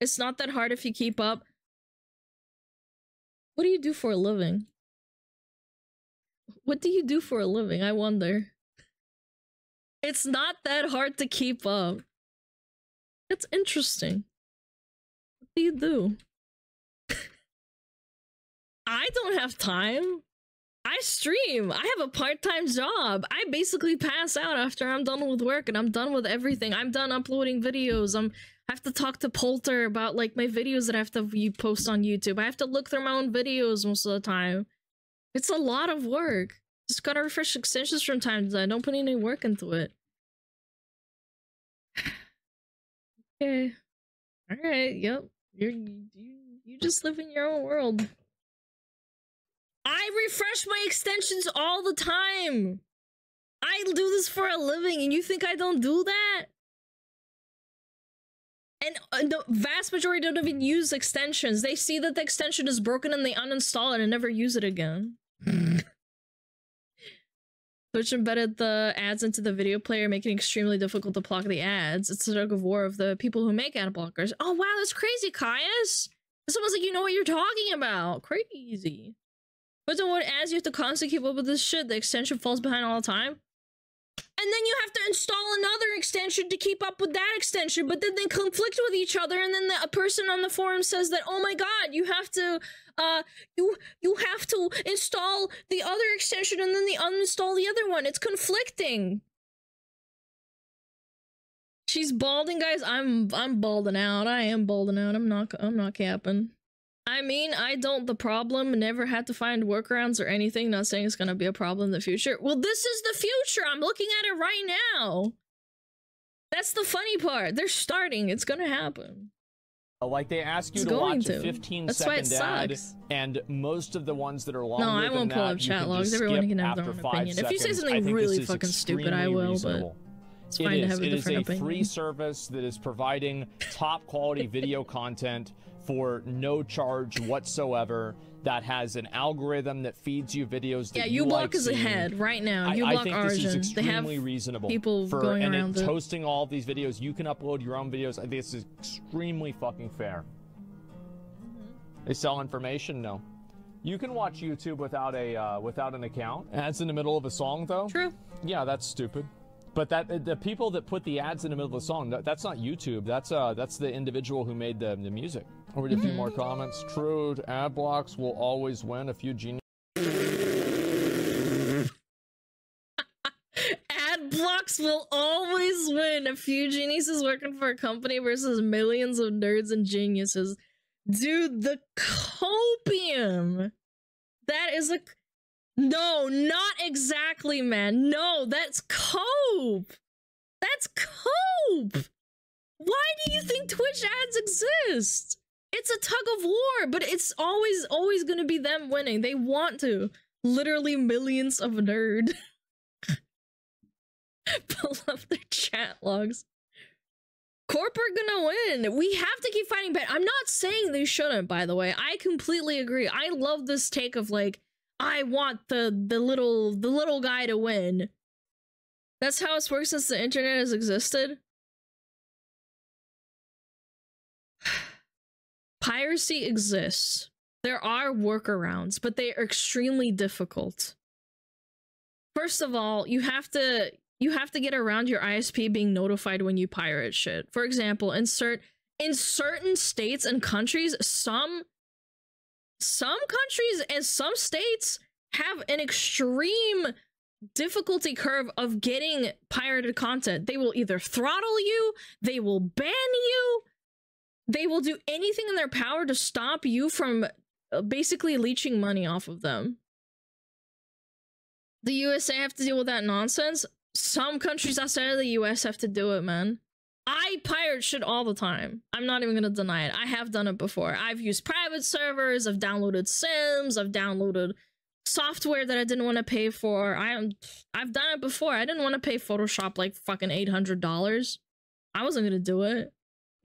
It's not that hard if you keep up. What do you do for a living? What do you do for a living? I wonder. It's not that hard to keep up. It's interesting. What do you do? I don't have time. I stream. I have a part-time job. I basically pass out after I'm done with work and I'm done with everything. I'm done uploading videos. I'm I have to talk to Polter about like my videos that I have to post on YouTube. I have to look through my own videos most of the time. It's a lot of work. Just gotta refresh extensions from time to time. Don't put any work into it. Okay. Alright, yep. You're you you just live in your own world. I refresh my extensions all the time. I do this for a living and you think I don't do that? And uh, the vast majority don't even use extensions. They see that the extension is broken and they uninstall it and never use it again. Twitch embedded the ads into the video player, making it extremely difficult to block the ads. It's a tug of war of the people who make ad blockers. Oh wow, that's crazy, Caius! It's almost like you know what you're talking about. Crazy. But then what ads you have to constantly keep up with this shit? The extension falls behind all the time? And then you have to install another extension to keep up with that extension, but then they conflict with each other, and then the person on the forum says that, oh my god, you have to uh you you have to install the other extension and then they uninstall the other one. It's conflicting. She's balding, guys. I'm I'm balding out. I am balding out. I'm not I'm not capping. I mean, I don't the problem, never had to find workarounds or anything. Not saying it's gonna be a problem in the future. Well, this is the future. I'm looking at it right now. That's the funny part. They're starting. It's gonna happen. Uh, like they ask you It's to watch to. a 15 That's why it second ad, sucks. and most of the ones that are longer No, I won't pull that, up chat logs. Everyone can have their own opinion. If you say something really fucking stupid, I will, but. It's It fine to is. have a It is a opinion. free service that is providing top quality video content for no charge whatsoever. That has an algorithm that feeds you videos. That Yeah, you uBlock like is seeing. ahead right now. I, I think Origin. this is they have extremely reasonable. people for, going and around hosting all of these videos. You can upload your own videos. I think this is extremely fucking fair. They sell information? No. You can watch YouTube without a uh, without an account. Ads in the middle of a song, though. True. Yeah, that's stupid. But that the people that put the ads in the middle of the song, that's not YouTube. That's uh that's the individual who made the, the music. I'll read a few mm-hmm. more comments. True, ad blocks will always win. A few genius. Ad blocks will always win. A few geniuses working for a company versus millions of nerds and geniuses. Dude, the copium. That is a. No, not exactly, man. No, that's cope. That's cope. Why do you think Twitch ads exist? It's a tug of war, but it's always, always gonna be them winning. They want to. Literally millions of nerd. Pull up their chat logs. Corp are gonna win. We have to keep fighting back. I'm not saying they shouldn't, by the way. I completely agree. I love this take of like, I want the the little the little guy to win. That's how it's worked since the internet has existed. Piracy exists. There are workarounds, but they are extremely difficult. First of all, you have to you have to get around your ISP being notified when you pirate shit. For example, insert in certain states and countries, some some countries and some states have an extreme difficulty curve of getting pirated content. They will either throttle you, they will ban you, they will do anything in their power to stop you from uh, basically leeching money off of them. The USA have to deal with that nonsense. Some countries outside of the US have to do it, man. I pirate shit all the time. I'm not even gonna deny it. I have done it before. I've used private servers, I've downloaded Sims, I've downloaded software that I didn't want to pay for. I am I've done it before. I didn't want to pay Photoshop like fucking $800. I wasn't to do it.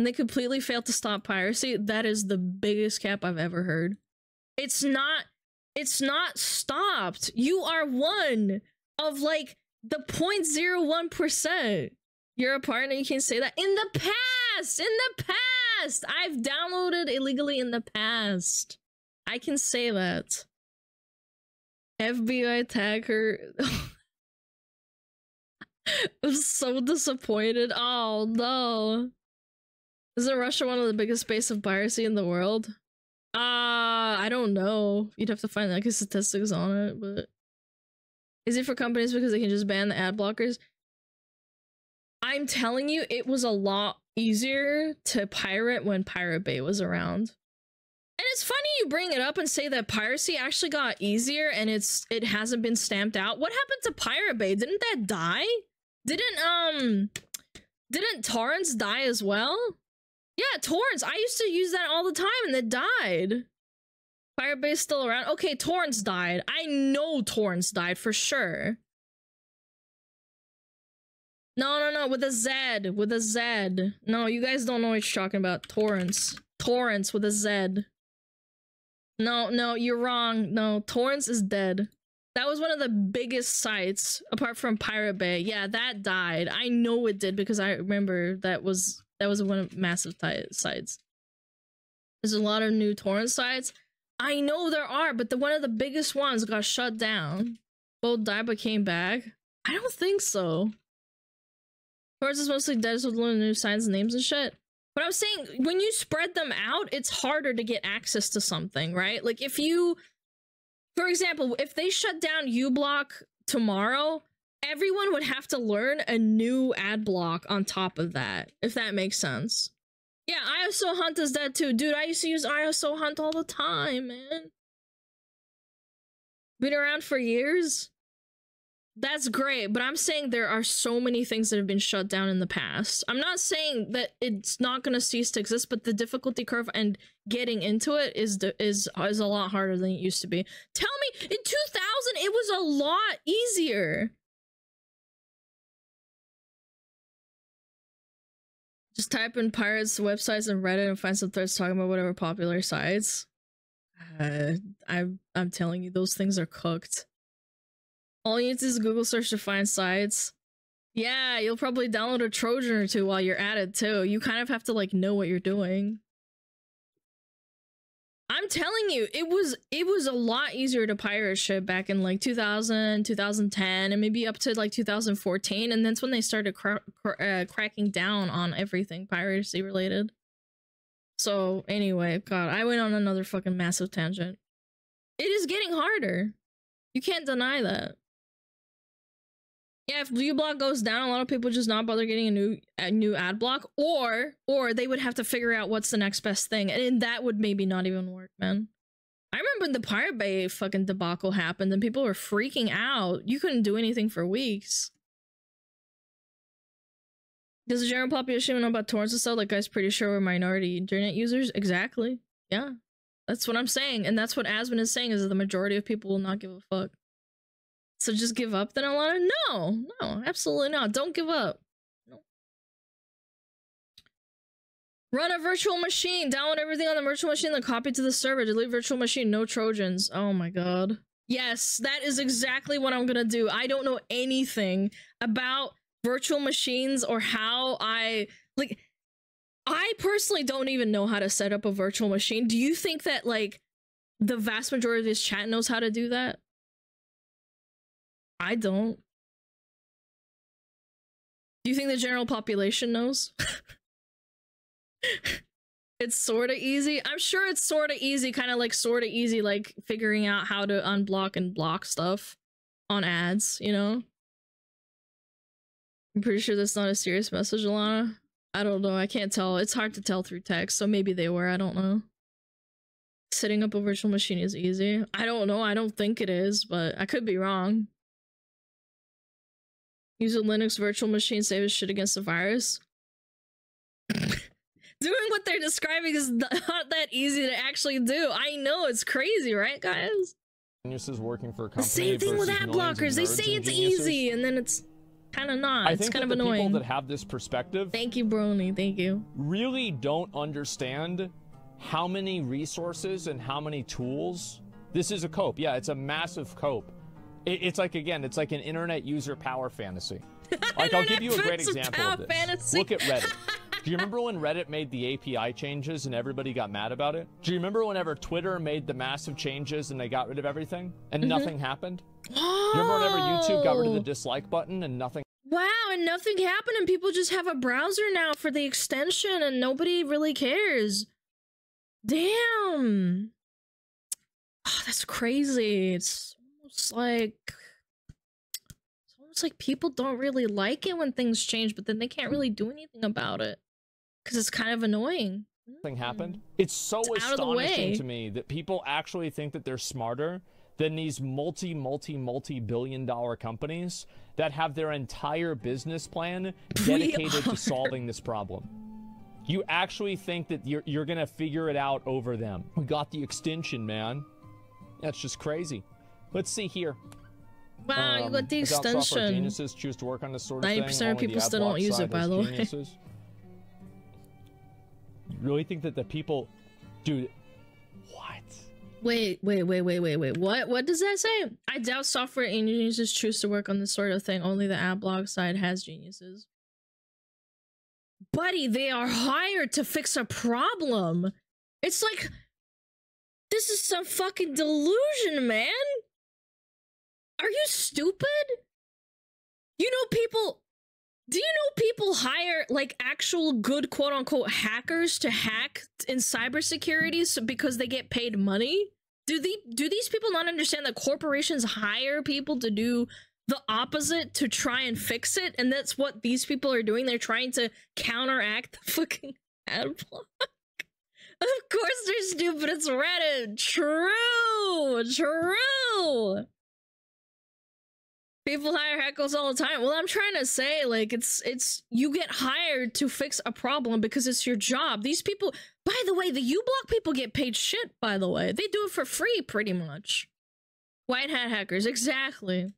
And they completely failed to stop piracy. That is the biggest cap I've ever heard. It's not it's not stopped. You are one of like the 0.01%. You're a partner, you can say that. In the past! In the past! I've downloaded illegally in the past. I can say that. FBI tag her. I'm so disappointed. Oh no. Isn't Russia one of the biggest base of piracy in the world? Uh, I don't know. You'd have to find like statistics on it, but is it for companies because they can just ban the ad blockers? I'm telling you, it was a lot easier to pirate when Pirate Bay was around. And it's funny you bring it up and say that piracy actually got easier and it's it hasn't been stamped out. What happened to Pirate Bay? Didn't that die? Didn't um didn't torrents die as well? Yeah, torrents. I used to use that all the time and it died. Pirate Bay still around. Okay, torrents died. I know torrents died for sure. No, no, no, with a Z, with a Z. No, you guys don't know what you're talking about. Torrentz. Torrentz with a Z. No, no, you're wrong. No, Torrentz is dead. That was one of the biggest sites apart from Pirate Bay. Yeah, that died. I know it did because I remember that was that was one of massive sites. There's a lot of new torrent sites. I know there are, but the one of the biggest ones got shut down. Both died but came back. I don't think so. Torrentz is mostly dead, so learning new signs and names and shit. But I'm saying when you spread them out, it's harder to get access to something, right? Like if you, for example, if they shut down uBlock tomorrow, everyone would have to learn a new ad block on top of that, if that makes sense. Yeah, ISO Hunt is dead too. Dude, I used to use ISO Hunt all the time, man. Been around for years. That's great, but I'm saying there are so many things that have been shut down in the past. I'm not saying that it's not going to cease to exist, but the difficulty curve and getting into it is is is a lot harder than it used to be. Tell me, in 2000 it was a lot easier. Just type in pirates websites and Reddit and find some threads talking about whatever popular sites. Uh, I I'm telling you, those things are cooked. All you need to do is Google search to find sites. Yeah, you'll probably download a Trojan or two while you're at it too. You kind of have to like know what you're doing. I'm telling you, it was it was a lot easier to pirate shit back in like 2000, 2010, and maybe up to like 2014, and that's when they started uh, cracking down on everything piracy related. So anyway, God, I went on another fucking massive tangent. It is getting harder. You can't deny that. Yeah, if uBlock goes down, a lot of people just not bother getting a new a new ad block, or or they would have to figure out what's the next best thing, and that would maybe not even work, man. I remember when the Pirate Bay fucking debacle happened, and people were freaking out. You couldn't do anything for weeks. Does the general population know about torrents and stuff? Like, guys, pretty sure we're minority internet users. Exactly. Yeah, that's what I'm saying, and that's what Asmon is saying is that the majority of people will not give a fuck. So just give up then, Alana? No, no, absolutely not. Don't give up. No. Run a virtual machine. Download everything on the virtual machine, then copy to the server. Delete virtual machine. No Trojans. Oh my god. Yes, that is exactly what I'm gonna do. I don't know anything about virtual machines or how I like I personally don't even know how to set up a virtual machine. Do you think that like the vast majority of this chat knows how to do that? I don't. Do you think the general population knows? it's sort of easy. I'm sure it's sort of easy, kind of like sort of easy, like figuring out how to unblock and block stuff on ads, you know? I'm pretty sure that's not a serious message, Alana. I don't know. I can't tell. It's hard to tell through text, so maybe they were. I don't know. Setting up a virtual machine is easy. I don't know. I don't think it is, but I could be wrong. Use a Linux virtual machine, save his shit against the virus. Doing what they're describing is not that easy to actually do. I know it's crazy, right, guys? Geniuses working for a The company same thing with ad blockers. They say it's geniuses. easy, and then it's kind of not. I it's think kind of annoying. people that have this perspective Thank you, Brony. Thank you. really don't understand how many resources and how many tools this is a cope. Yeah, it's a massive cope. It, it's like again, it's like an internet user power fantasy. Like I'll give you a great example of this. fantasy. Look at Reddit. Do you remember when Reddit made the API changes and everybody got mad about it? Do you remember whenever Twitter made the massive changes and they got rid of everything and mm-hmm. nothing happened? Do you remember whenever YouTube got rid of the Oh. dislike button and nothing Wow, and nothing happened, and people just have a browser now for the extension, and nobody really cares. Damn. Oh, that's crazy. It's almost like it's almost like people don't really like it when things change, but then they can't really do anything about it because it's kind of annoying. thing happened. Mm. It's so It's out of the astonishing way. to me that people actually think that they're smarter than these multi, multi, multi billion dollar companies that have their entire business plan dedicated to solving this problem. You actually think that you're, you're going to figure it out over them. We got the extension, man. That's just crazy. Let's see here. Wow, you Um, got the extension. geniuses choose to work on this sort of 90% of people still don't use it, by the way. You really think that the people, dude? What? Wait, wait, wait, wait, wait, wait. What? What does that say? I doubt software engineers choose to work on this sort of thing. Only the ad blog side has geniuses. Buddy, they are hired to fix a problem. It's like this is some fucking delusion, man. Are you stupid? You know people do you know people hire like actual good quote unquote hackers to hack in cybersecurity because they get paid money? Do the do these people not understand that corporations hire people to do the opposite to try and fix it? And that's what these people are doing. They're trying to counteract the fucking ad block. Of course they're stupid. It's Reddit. True. True. People hire hackers all the time. Well, I'm trying to say, like, it's it's you get hired to fix a problem because it's your job. These people, by the way, the u-block people get paid shit. By the way, they do it for free, pretty much. White hat hackers, exactly.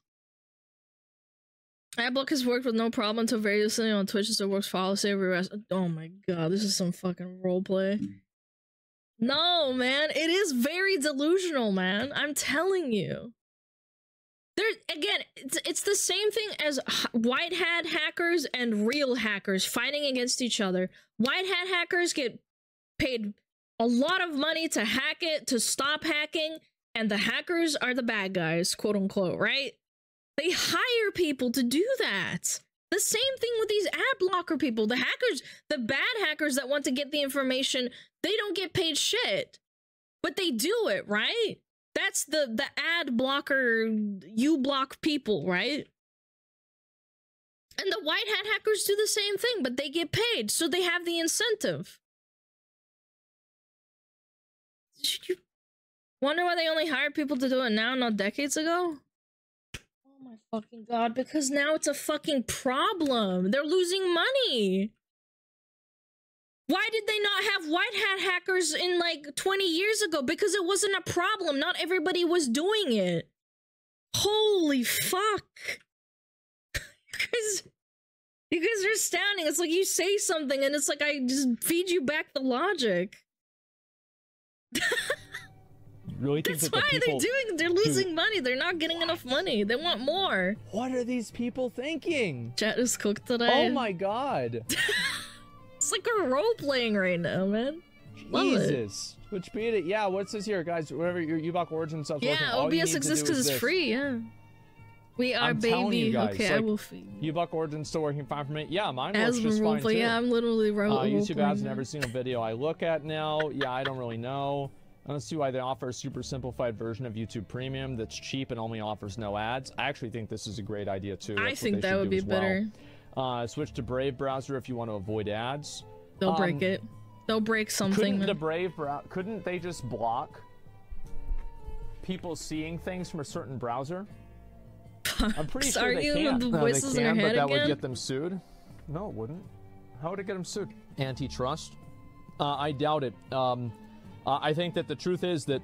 Adblock has worked with no problem until very recently on Twitch, so it works flawlessly everywhere. Oh my god, this is some fucking roleplay. Mm. No, man, it is very delusional, man. I'm telling you. Again, it's, it's the same thing as white hat hackers and real hackers fighting against each other. White hat hackers get paid a lot of money to hack it, to stop hacking, and the hackers are the bad guys, quote unquote, right? They hire people to do that. The same thing with these ad blocker people. The hackers, the bad hackers that want to get the information, they don't get paid shit. But they do it, right? That's the the ad blocker you block people, right? And the white hat hackers do the same thing, but they get paid, so they have the incentive. Should you wonder why they only hired people to do it now, not decades ago? Oh my fucking god, because now it's a fucking problem. They're losing money. Why did they not have white hat hackers in like 20 years ago? Because it wasn't a problem. Not everybody was doing it. Holy fuck. you guys you guys are astounding. It's like you say something and it's like I just feed you back the logic. Really think That's that why the they're doing they're losing money. They're not getting enough money. They want more. What are these people thinking? Chat is cooked today. Oh my god! It's like we're role playing right now, man. Jesus. Which beat it. Yeah, what's this here, guys? Whatever your uBlock Origin stuff. Yeah, you OBS exists because it's this. free. Yeah. We are I'm baby. you guys, okay, I will feed. you. uBlock Origin's still working fine for me. Yeah, mine works As just role fine play, too. yeah, I'm literally ro- Uh, YouTube has now. every single video I look at now. Yeah, I don't really know. I don't see why they offer a super simplified version of YouTube Premium that's cheap and only offers no ads. I actually think this is a great idea too. I That's what think that would be well. better. Uh, switch to Brave browser if you want to avoid ads. They'll break Um, it. They'll break something. Couldn't the. Brave brow- couldn't they just block people seeing things from a certain browser? I'm pretty sure they Arguing can. with the No, voices they in can, your but head that would get them sued. No, it wouldn't. How would it get them sued? Antitrust? Uh, I doubt it. Um, uh, I think that the truth is that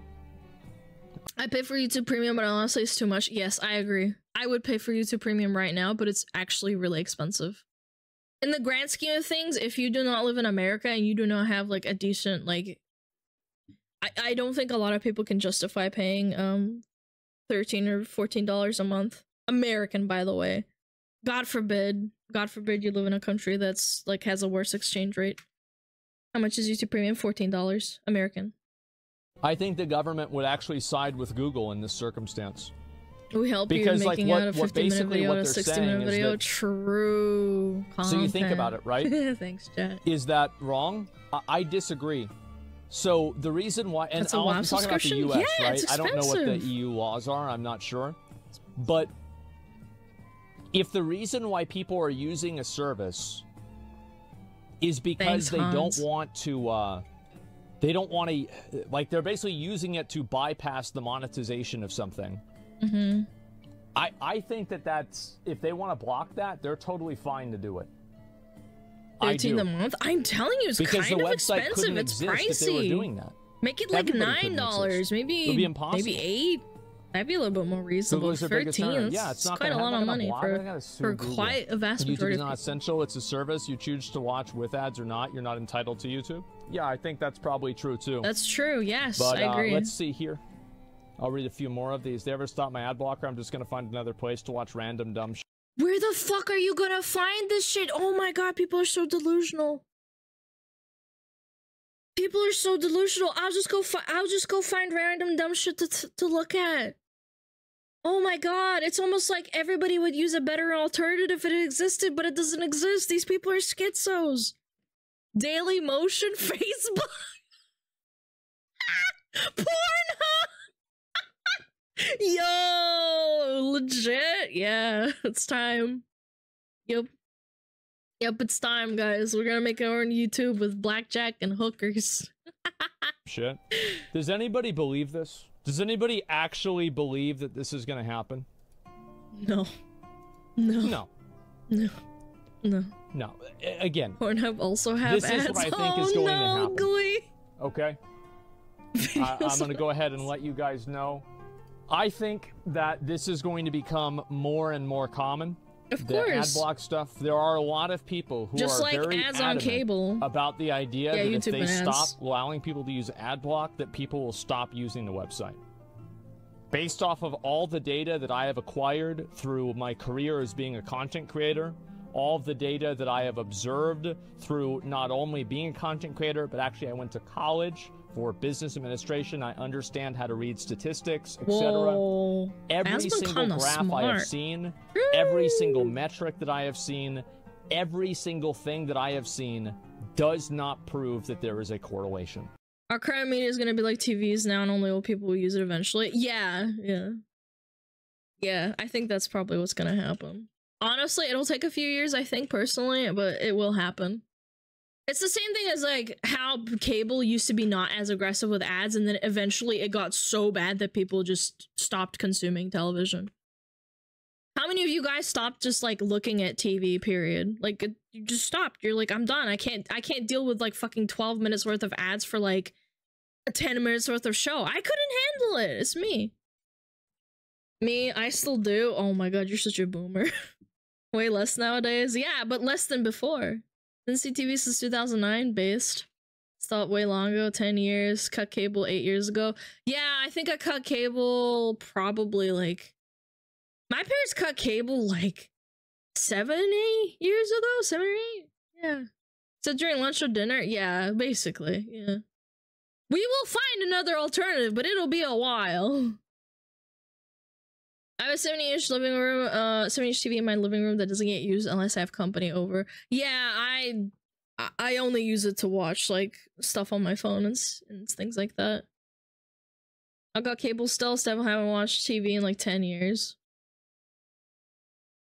I pay for YouTube Premium, but honestly, it's too much. Yes, I agree. I would pay for YouTube Premium right now, but it's actually really expensive. In the grand scheme of things, if you do not live in America and you do not have like a decent like, I I don't think a lot of people can justify paying um, thirteen or fourteen dollars a month. American, by the way. God forbid, God forbid you live in a country that's like has a worse exchange rate. How much is YouTube Premium? Fourteen dollars American. I think the government would actually side with Google in this circumstance. We help Because, you like, making what- out a 50 minute basically video what a 60 minute video. that- True. So you think about it, right? Thanks, chat. Is that wrong? I, I disagree. So the reason why, and a I'm talking about the? U.S., Yeah, right? I don't know what the. EU laws are. I'm not sure, but if the reason why people are using a service is because Thanks, they don't want to, uh, they don't want to, like they're basically using it to bypass the monetization of something. Mm-hmm. I, I think that that's if they want to block that, they're totally fine to do it. I 13 do. a month? I'm telling you, it's because kind the of expensive. It's pricey. if they were doing that. Make it like Everybody nine dollars, maybe. It be impossible. Maybe eight. That'd be a little bit more reasonable. Google's their Thirteen. Yeah, it's not quite a lot of money for They gotta sue for quite a vast YouTube majority. is of not essential. It's a service. You choose to watch with ads or not. You're not entitled to YouTube. Yeah, I think that's probably true too. That's true. Yes, but I uh, agree. let's see here. I'll read a few more of these. They ever stop my ad blocker? I'm just gonna find another place to watch random dumb shit. Where the fuck are you gonna find this shit? Oh my god, people are so delusional. People are so delusional. I'll just go. I'll just go find random dumb shit to to look at. Oh my god, it's almost like everybody would use a better alternative if it existed, but it doesn't exist. These people are schizos. Dailymotion, Facebook, Pornhub. Yo, legit. Yeah, it's time. Yep. Yep, it's time, guys. We're gonna make our own YouTube with blackjack and hookers. Shit. Does anybody believe this? Does anybody actually believe that this is gonna happen? No. No. No. No. No. No. Again, Pornhub also have This is what I think oh, is going to no, happen. Glee. okay. I, I'm going to go ahead and let you guys know. I think that this is going to become more and more common. Of the ad course. block stuff. There are a lot of people who Just are like very ads on cable. about the idea Yeah, that if they ads. stop allowing people to use ad block, that people will stop using the website. Based off of all the data that I have acquired through my career as being a content creator, all of the data that I have observed through not only being a content creator, but actually I went to college for business administration. I understand how to read statistics, etc. Every That's single graph I have smart. seen, every single metric that I have seen, every single thing that I have seen does not prove that there is a correlation. Our current media is gonna be like TVs now, and only old people will use it eventually. Yeah, yeah, yeah. I think that's probably what's gonna happen. Honestly, it'll take a few years, I think personally, but it will happen. It's the same thing as like how cable used to be not as aggressive with ads, and then eventually it got so bad that people just stopped consuming television. How many of you guys stopped just like looking at TV? Period. Like you just stopped. You're like, I'm done. I can't. I can't deal with like fucking twelve minutes worth of ads for like ten minutes worth of show. I couldn't handle it. It's me. Me, I still do. Oh my god, you're such a boomer. Way less nowadays. Yeah, but less than before. Been CTV since 2009, based. Stopped way long ago, 10 years. Cut cable eight years ago. Yeah, I think I cut cable probably like. My parents cut cable like seven, eight years ago. Seven or eight. Yeah. So during lunch or dinner? Yeah, basically. Yeah. We will find another alternative, but it'll be a while. I have a 70 inch living room, uh, 70 inch TV in my living room that doesn't get used unless I have company over. Yeah, I, I- only use it to watch like stuff on my phone and, and things like that. I got cable still, so I haven't watched TV in like 10 years.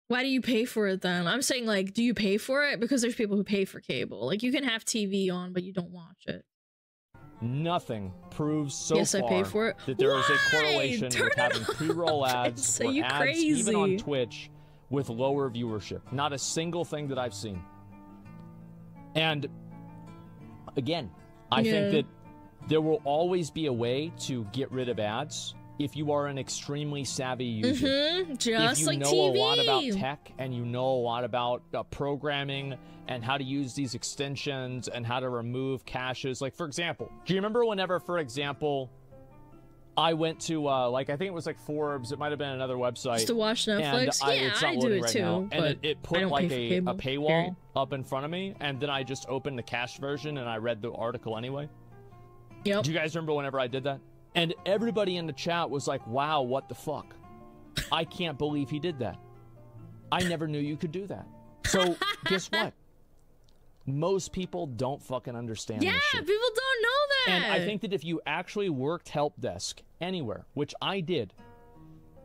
Why do you pay for it then? I'm saying like, do you pay for it? Because there's people who pay for cable. Like you can have TV on, but you don't watch it. Nothing proves so yes, far I pay for it. that there is Why? a correlation Turn with it having pre-roll ads Say or you ads even on. Twitch with lower viewership. Not a single thing that I've seen. And again, I Yeah. think that there will always be a way to get rid of ads if you are an extremely savvy user. Mm-hmm. if you like know TV. a lot about tech and you know a lot about uh, programming and how to use these extensions and how to remove caches like for example do you remember whenever for example i went to uh like i think it was like forbes it might have been another website Just to watch Netflix. and I, yeah, I do it right too. now, but and it, it put like a, a paywall period. up in front of me and then i just opened the cached version and i read the article anyway Yep. do you guys remember whenever I did that? And everybody in the chat was like, wow, what the fuck? I can't believe he did that. I never knew you could do that. So, guess what? Most people don't fucking understand yeah, people don't know that. And I think that if you actually worked help desk anywhere, which I did,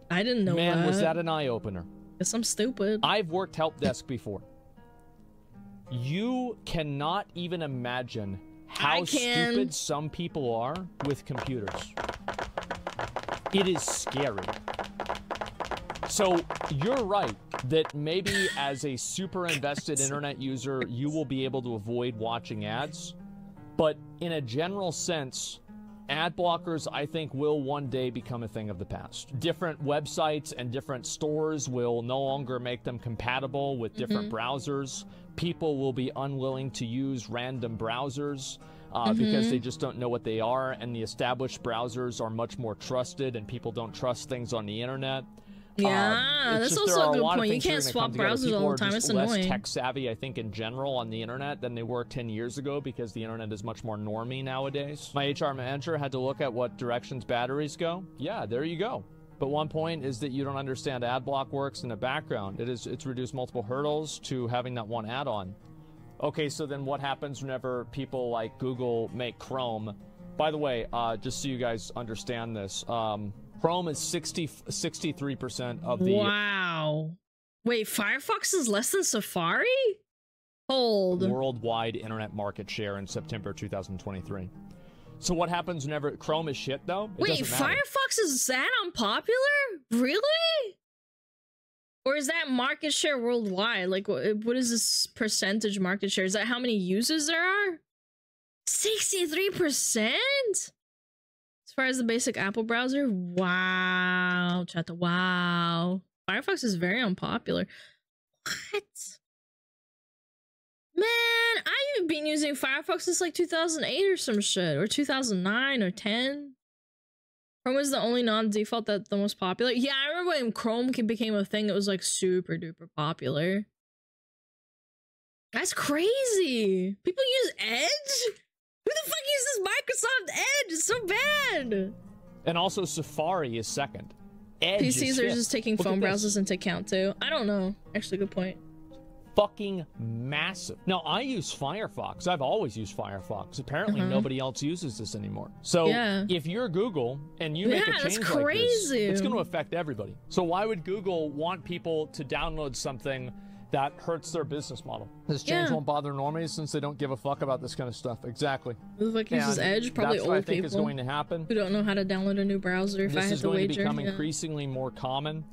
I didn't know man, that. was that an eye opener. Guess I'm stupid. I've worked help desk before. You cannot even imagine how stupid some people are with computers. It is scary. So you're right that maybe as a super invested internet user, you will be able to avoid watching ads. But in a general sense, ad blockers, I think, will one day become a thing of the past. Different websites and different stores will no longer make them compatible with different browsers. People will be unwilling to use random browsers. Uh, Because they just don't know what they are, and the established browsers are much more trusted, and people don't trust things on the internet. Yeah, Um, that's just also a good point. You things that are can't swap browsers all the time. It's less annoying. tech savvy, I think, in general on the internet than they were 10 years ago because the internet is much more normy nowadays. My HR manager had to look at what directions batteries go. Yeah, there you go. But one point is that you don't understand ad block works in the background. It is it's reduced multiple hurdles to having that one add-on. Okay, so then what happens whenever people like Google make Chrome? By the way, uh, just so you guys understand this, um, Chrome is 60, 63% of the Wow. Wait, Firefox is less than Safari? Hold. worldwide internet market share in September 2023. So what happens whenever Chrome is shit though? It Wait. Firefox is that unpopular? Really? Or is that market share worldwide? Like, wh- what is this percentage market share? Is that how many users there are? 63%? As far as the basic Apple browser? Wow. Chat to wow. Firefox is very unpopular. What? Man, I've been using Firefox since like 2008 or some shit, or 2009 or 10. Chrome is the only non-default that's the most popular. Yeah, I remember when Chrome became a thing, it was like super duper popular. That's crazy. People use Edge? Who the fuck uses Microsoft Edge? It's so bad. And also Safari is second. Edge is PCs are fifth. just taking Look phone browsers into account too. I don't know. Actually, good point. fucking massive. Now I use Firefox. I've always used Firefox. Apparently Uh-huh. nobody else uses this anymore. So Yeah. if you're Google and you make Yeah, a change like this, crazy. it's going to affect everybody. So why would Google want people to download something that hurts their business model? This change Yeah. won't bother normies since they don't give a fuck about this kind of stuff. Exactly. Who the fuck uses And Edge? Probably that's what I think people is going to happen. who don't know how to download a new browser. If I this had is to going wager, to become yeah. increasingly more common.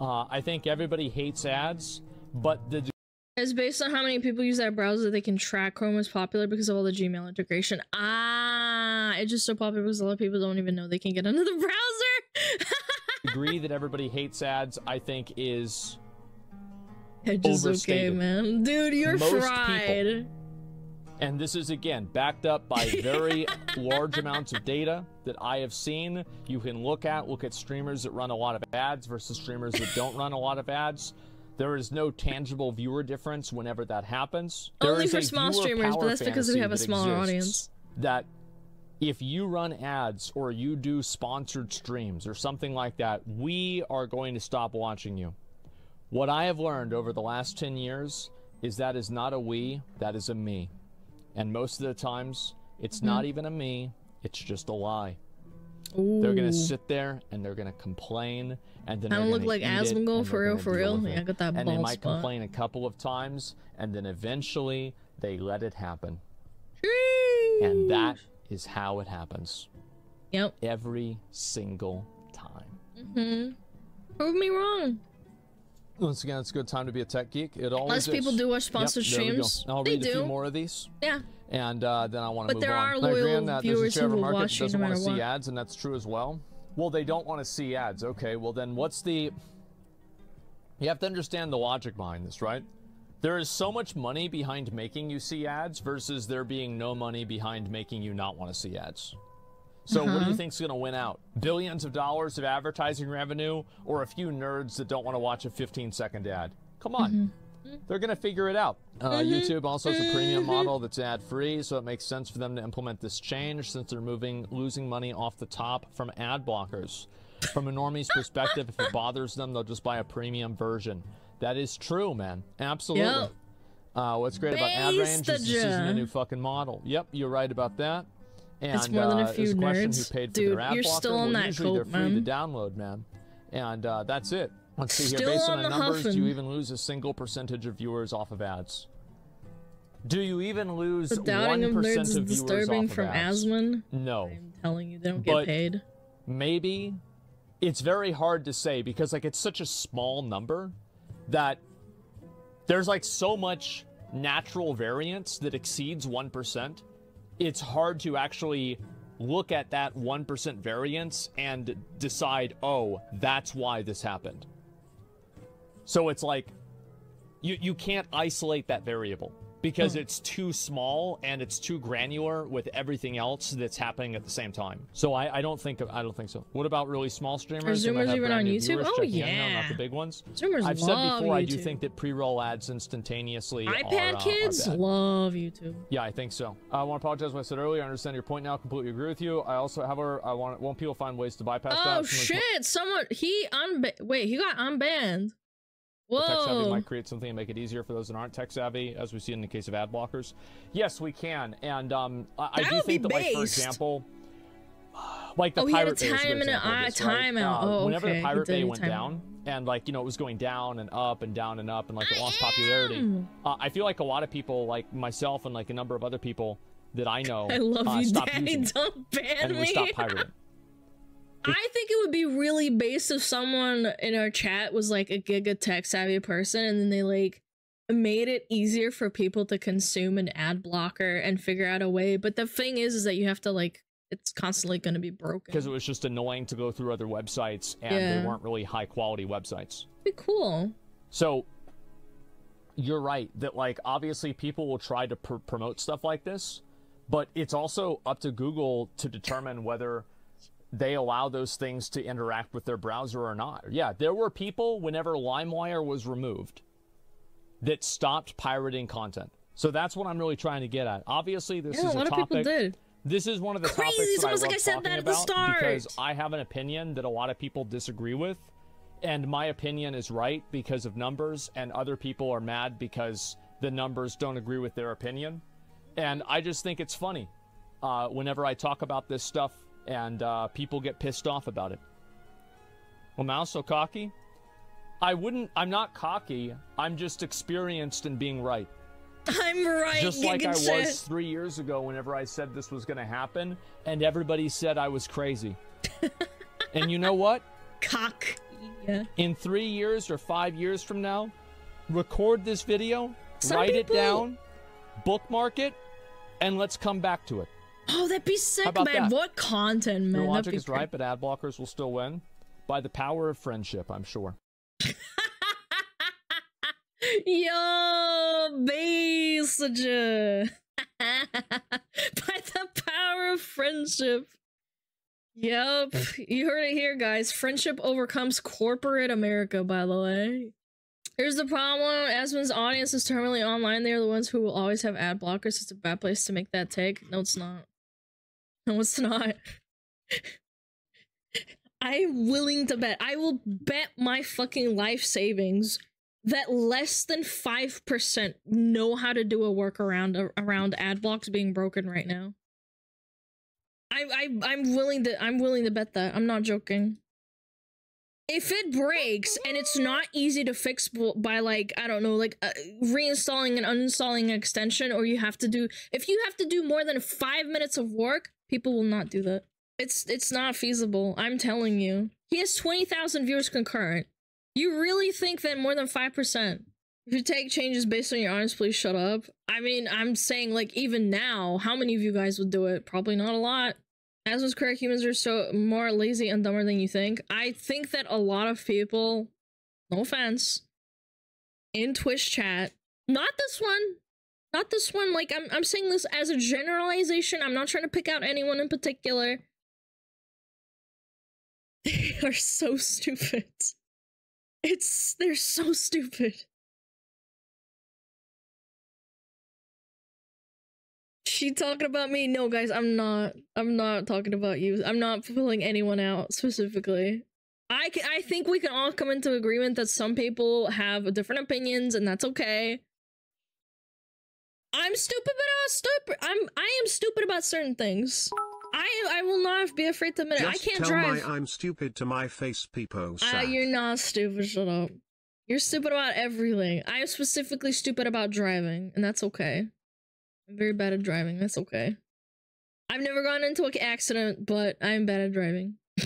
Uh, I think everybody hates ads, but the It's based on how many people use that browser. They can track Chrome is popular because of all the Gmail integration. Ah, it's just so popular because a lot of people don't even know they can get another browser. agree that everybody hates ads, I think, is Edge is okay, man. Dude, you're Most people- fried. And this is again backed up by very large amounts of data that I have seen. You can look at look at streamers that run a lot of ads versus streamers that don't run a lot of ads. There is no tangible viewer difference whenever that happens. There Only for small streamers, but that's because we have a smaller audience. That if you run ads or you do sponsored streams or something like that, we are going to stop watching you. What I have learned over the last 10 years is that is not a we, that is a me. And most of the times, it's not Mm-hmm. even a me, it's just a lie. Ooh. They're gonna sit there and they're gonna complain, and then I don't look like Asmongold, for real, for real. Yeah, I got that ball. And they might spot. complain a couple of times, and then eventually they let it happen, and that is how it happens Yep. every single time. Mm-hmm. Prove me wrong. Once again, it's a good time to be a tech geek. It always Less people do watch Yep, sponsored there go. streams. I'll They read a few more of these. Yeah. and uh, then I want to But move there on. are I agree loyal on that. Viewers who will market watch you doesn't no want to matter see what. ads, and that's true as well. Well, they don't want to see ads. Okay, well then, what's the? You have to understand the logic behind this, right? There is so much money behind making you see ads versus there being no money behind making you not want to see ads. So, what do you think's going to win out? Billions of dollars of advertising revenue, or a few nerds that don't want to watch a 15-second ad? Come on. Mm-hmm. They're going to figure it out. Uh, YouTube also has a premium model that's ad free, so it makes sense for them to implement this change since they're moving losing money off the top from ad blockers. From a normie's perspective, if it bothers them, they'll just buy a premium version. That is true, man. Absolutely. Yep. Uh, what's great about ad range is this isn't a new fucking model. Yep, you're right about that. And, It's more than a uh, few there's nerds. who paid Dude, you're still on well, that usually they're coat, free man. to download, man. And uh, that's it. Let's see here. Still Based on, on the numbers, do you even lose a single percentage of viewers off of ads? Do you even lose The doubting of one nerds percent is of viewers disturbing off of from ads? Asmon. No, I'm telling you, they don't get paid. maybe. It's very hard to say because like it's such a small number that there's like so much natural variance that exceeds 1%. It's hard to actually look at that 1% variance and decide, "Oh, that's why this happened." So it's like you you can't isolate that variable because it's too small and it's too granular with everything else that's happening at the same time. So I, I don't think I don't think so. What about really small streamers? who Zoomers even on YouTube? Oh, in? No, not the big ones. Zoomers I've said before I do think that pre-roll ads instantaneously iPad are, uh, are kids bad. love YouTube. Yeah, I think so. I want to apologize what I said earlier. I understand your point now. Completely agree with you. I also, however, I want want people find ways to bypass that. Oh shit! Someone he unba- wait he got unbanned. Tech savvy might create something and make it easier for those that aren't tech savvy, as we see in the case of ad blockers. Yes, we can, and um, I, I do think that, like for example, like the Oh, Pirate Bay is good time and a- ah, this, right? Uh, Oh, whenever okay, the Pirate Bay went down, and like you know it was going down and up and down and up and like it lost popularity. Uh, I feel like a lot of people, like myself and like a number of other people that I know, I love uh, you, stopped Daddy. using Don't ban and me. we stopped pirating. I think it would be really based if someone in our chat was like a giga tech savvy person and then they like made it easier for people to consume an ad blocker and figure out a way. But the thing is, is that you have to like, it's constantly going to be broken. because it was just annoying to go through other websites and they weren't really high quality websites. be cool. So you're right that like obviously people will try to pr- promote stuff like this, but it's also up to Google to determine whether they allow those things to interact with their browser or not. Yeah, there were people whenever LimeWire was removed that stopped pirating content. So that's what I'm really trying to get at. Obviously, this Yeah, is a lot of topic. people did. This is one of the Crazy, topics it's that I almost love like I said that at the start. because I have an opinion that a lot of people disagree with, and my opinion is right because of numbers, and other people are mad because the numbers don't agree with their opinion, and I just think it's funny uh, whenever I talk about this stuff and uh, people get pissed off about it. Well, now so cocky. I wouldn't. I'm not cocky. I'm just experienced in being right I'm right. just like I Giga was three years ago whenever I said this was going to happen, and everybody said I was crazy. and you know what? cock. Yeah. In three years or five years from now, record this video, Some write people- it down, bookmark it, and let's come back to it. Oh, that'd be sick, man. that? What content, man? Your logic is right, but ad blockers will still win by the power of friendship, I'm sure. Yo, Basaja. By the power of friendship. Yep, you heard it here, guys. Friendship overcomes corporate America, by the way. Here's the problem. Asmon's audience is terminally online. They are the ones who will always have ad blockers. It's a bad place to make that take. No, it's not. No, it's not. I'm willing to bet. I will bet my fucking life savings that less than 5% know how to do a workaround around ad blocks being broken right now. I, I I'm willing to I'm willing to bet that. I'm not joking. If it breaks and it's not easy to fix by like I don't know like uh, reinstalling and uninstalling an extension or you have to do if you have to do more than 5 minutes of work, people will not do that. It's it's not feasible. I'm telling you. He has 20,000 viewers concurrent. You really think that more than 5%? If you take changes based on your honest, please shut up. I mean, I'm saying like even now, how many of you guys would do it? Probably not a lot. As was correct, humans are so more lazy and dumber than you think. I think that a lot of people, no offense, in Twitch chat, not this one, not this one. Like I'm, I'm saying this as a generalization. I'm not trying to pick out anyone in particular. They are so stupid. It's they're so stupid. She talking about me? No, guys, I'm not. I'm not talking about you. I'm not pulling anyone out specifically. I can, I think we can all come into agreement that some people have different opinions, and that's okay. I'm stupid, but I'm stupid. I'm I am stupid about certain things. I I will not be afraid to admit it. I can't tell drive. my I'm stupid to my face, people. Uh, you're not stupid. Shut up. You're stupid about everything. I am specifically stupid about driving, and that's okay. I'm very bad at driving. That's okay. I've never gone into an accident, but I'm bad at driving.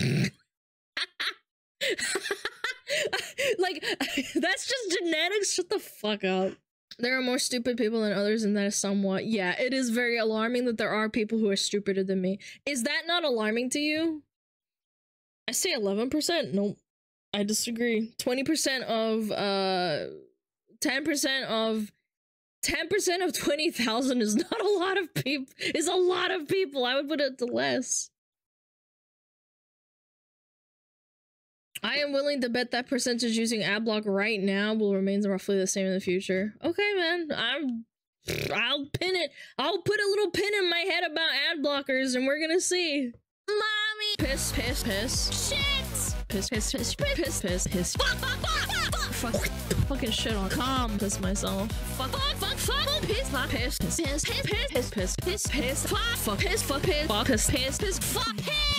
like, that's just genetics. Shut the fuck up. There are more stupid people than others, and that is somewhat. Yeah, it is very alarming that there are people who are stupider than me. Is that not alarming to you? I say 11%. Nope. I disagree. 20% of uh 10% of 10% of 20,000 is not a lot of people. Is a lot of people. I would put it to less. I am willing to bet that percentage using adblock right now will remain roughly the same in the future. Okay, man. I'm I'll pin it. I'll put a little pin in my head about ad blockers and we're gonna see. Mommy. Piss, piss, piss. Shit. Piss, piss, piss, piss, piss, piss. Fuck, fuck, fuck, fuck, Fuck, fucking shit on calm. Piss myself. fuck, fuck, fuck, fuck, piss, fuck, Piss, piss, piss, piss, piss, piss, piss, piss, piss, fuck, fuck, piss, fuck, piss, fuck, piss, piss, piss, fuck, piss.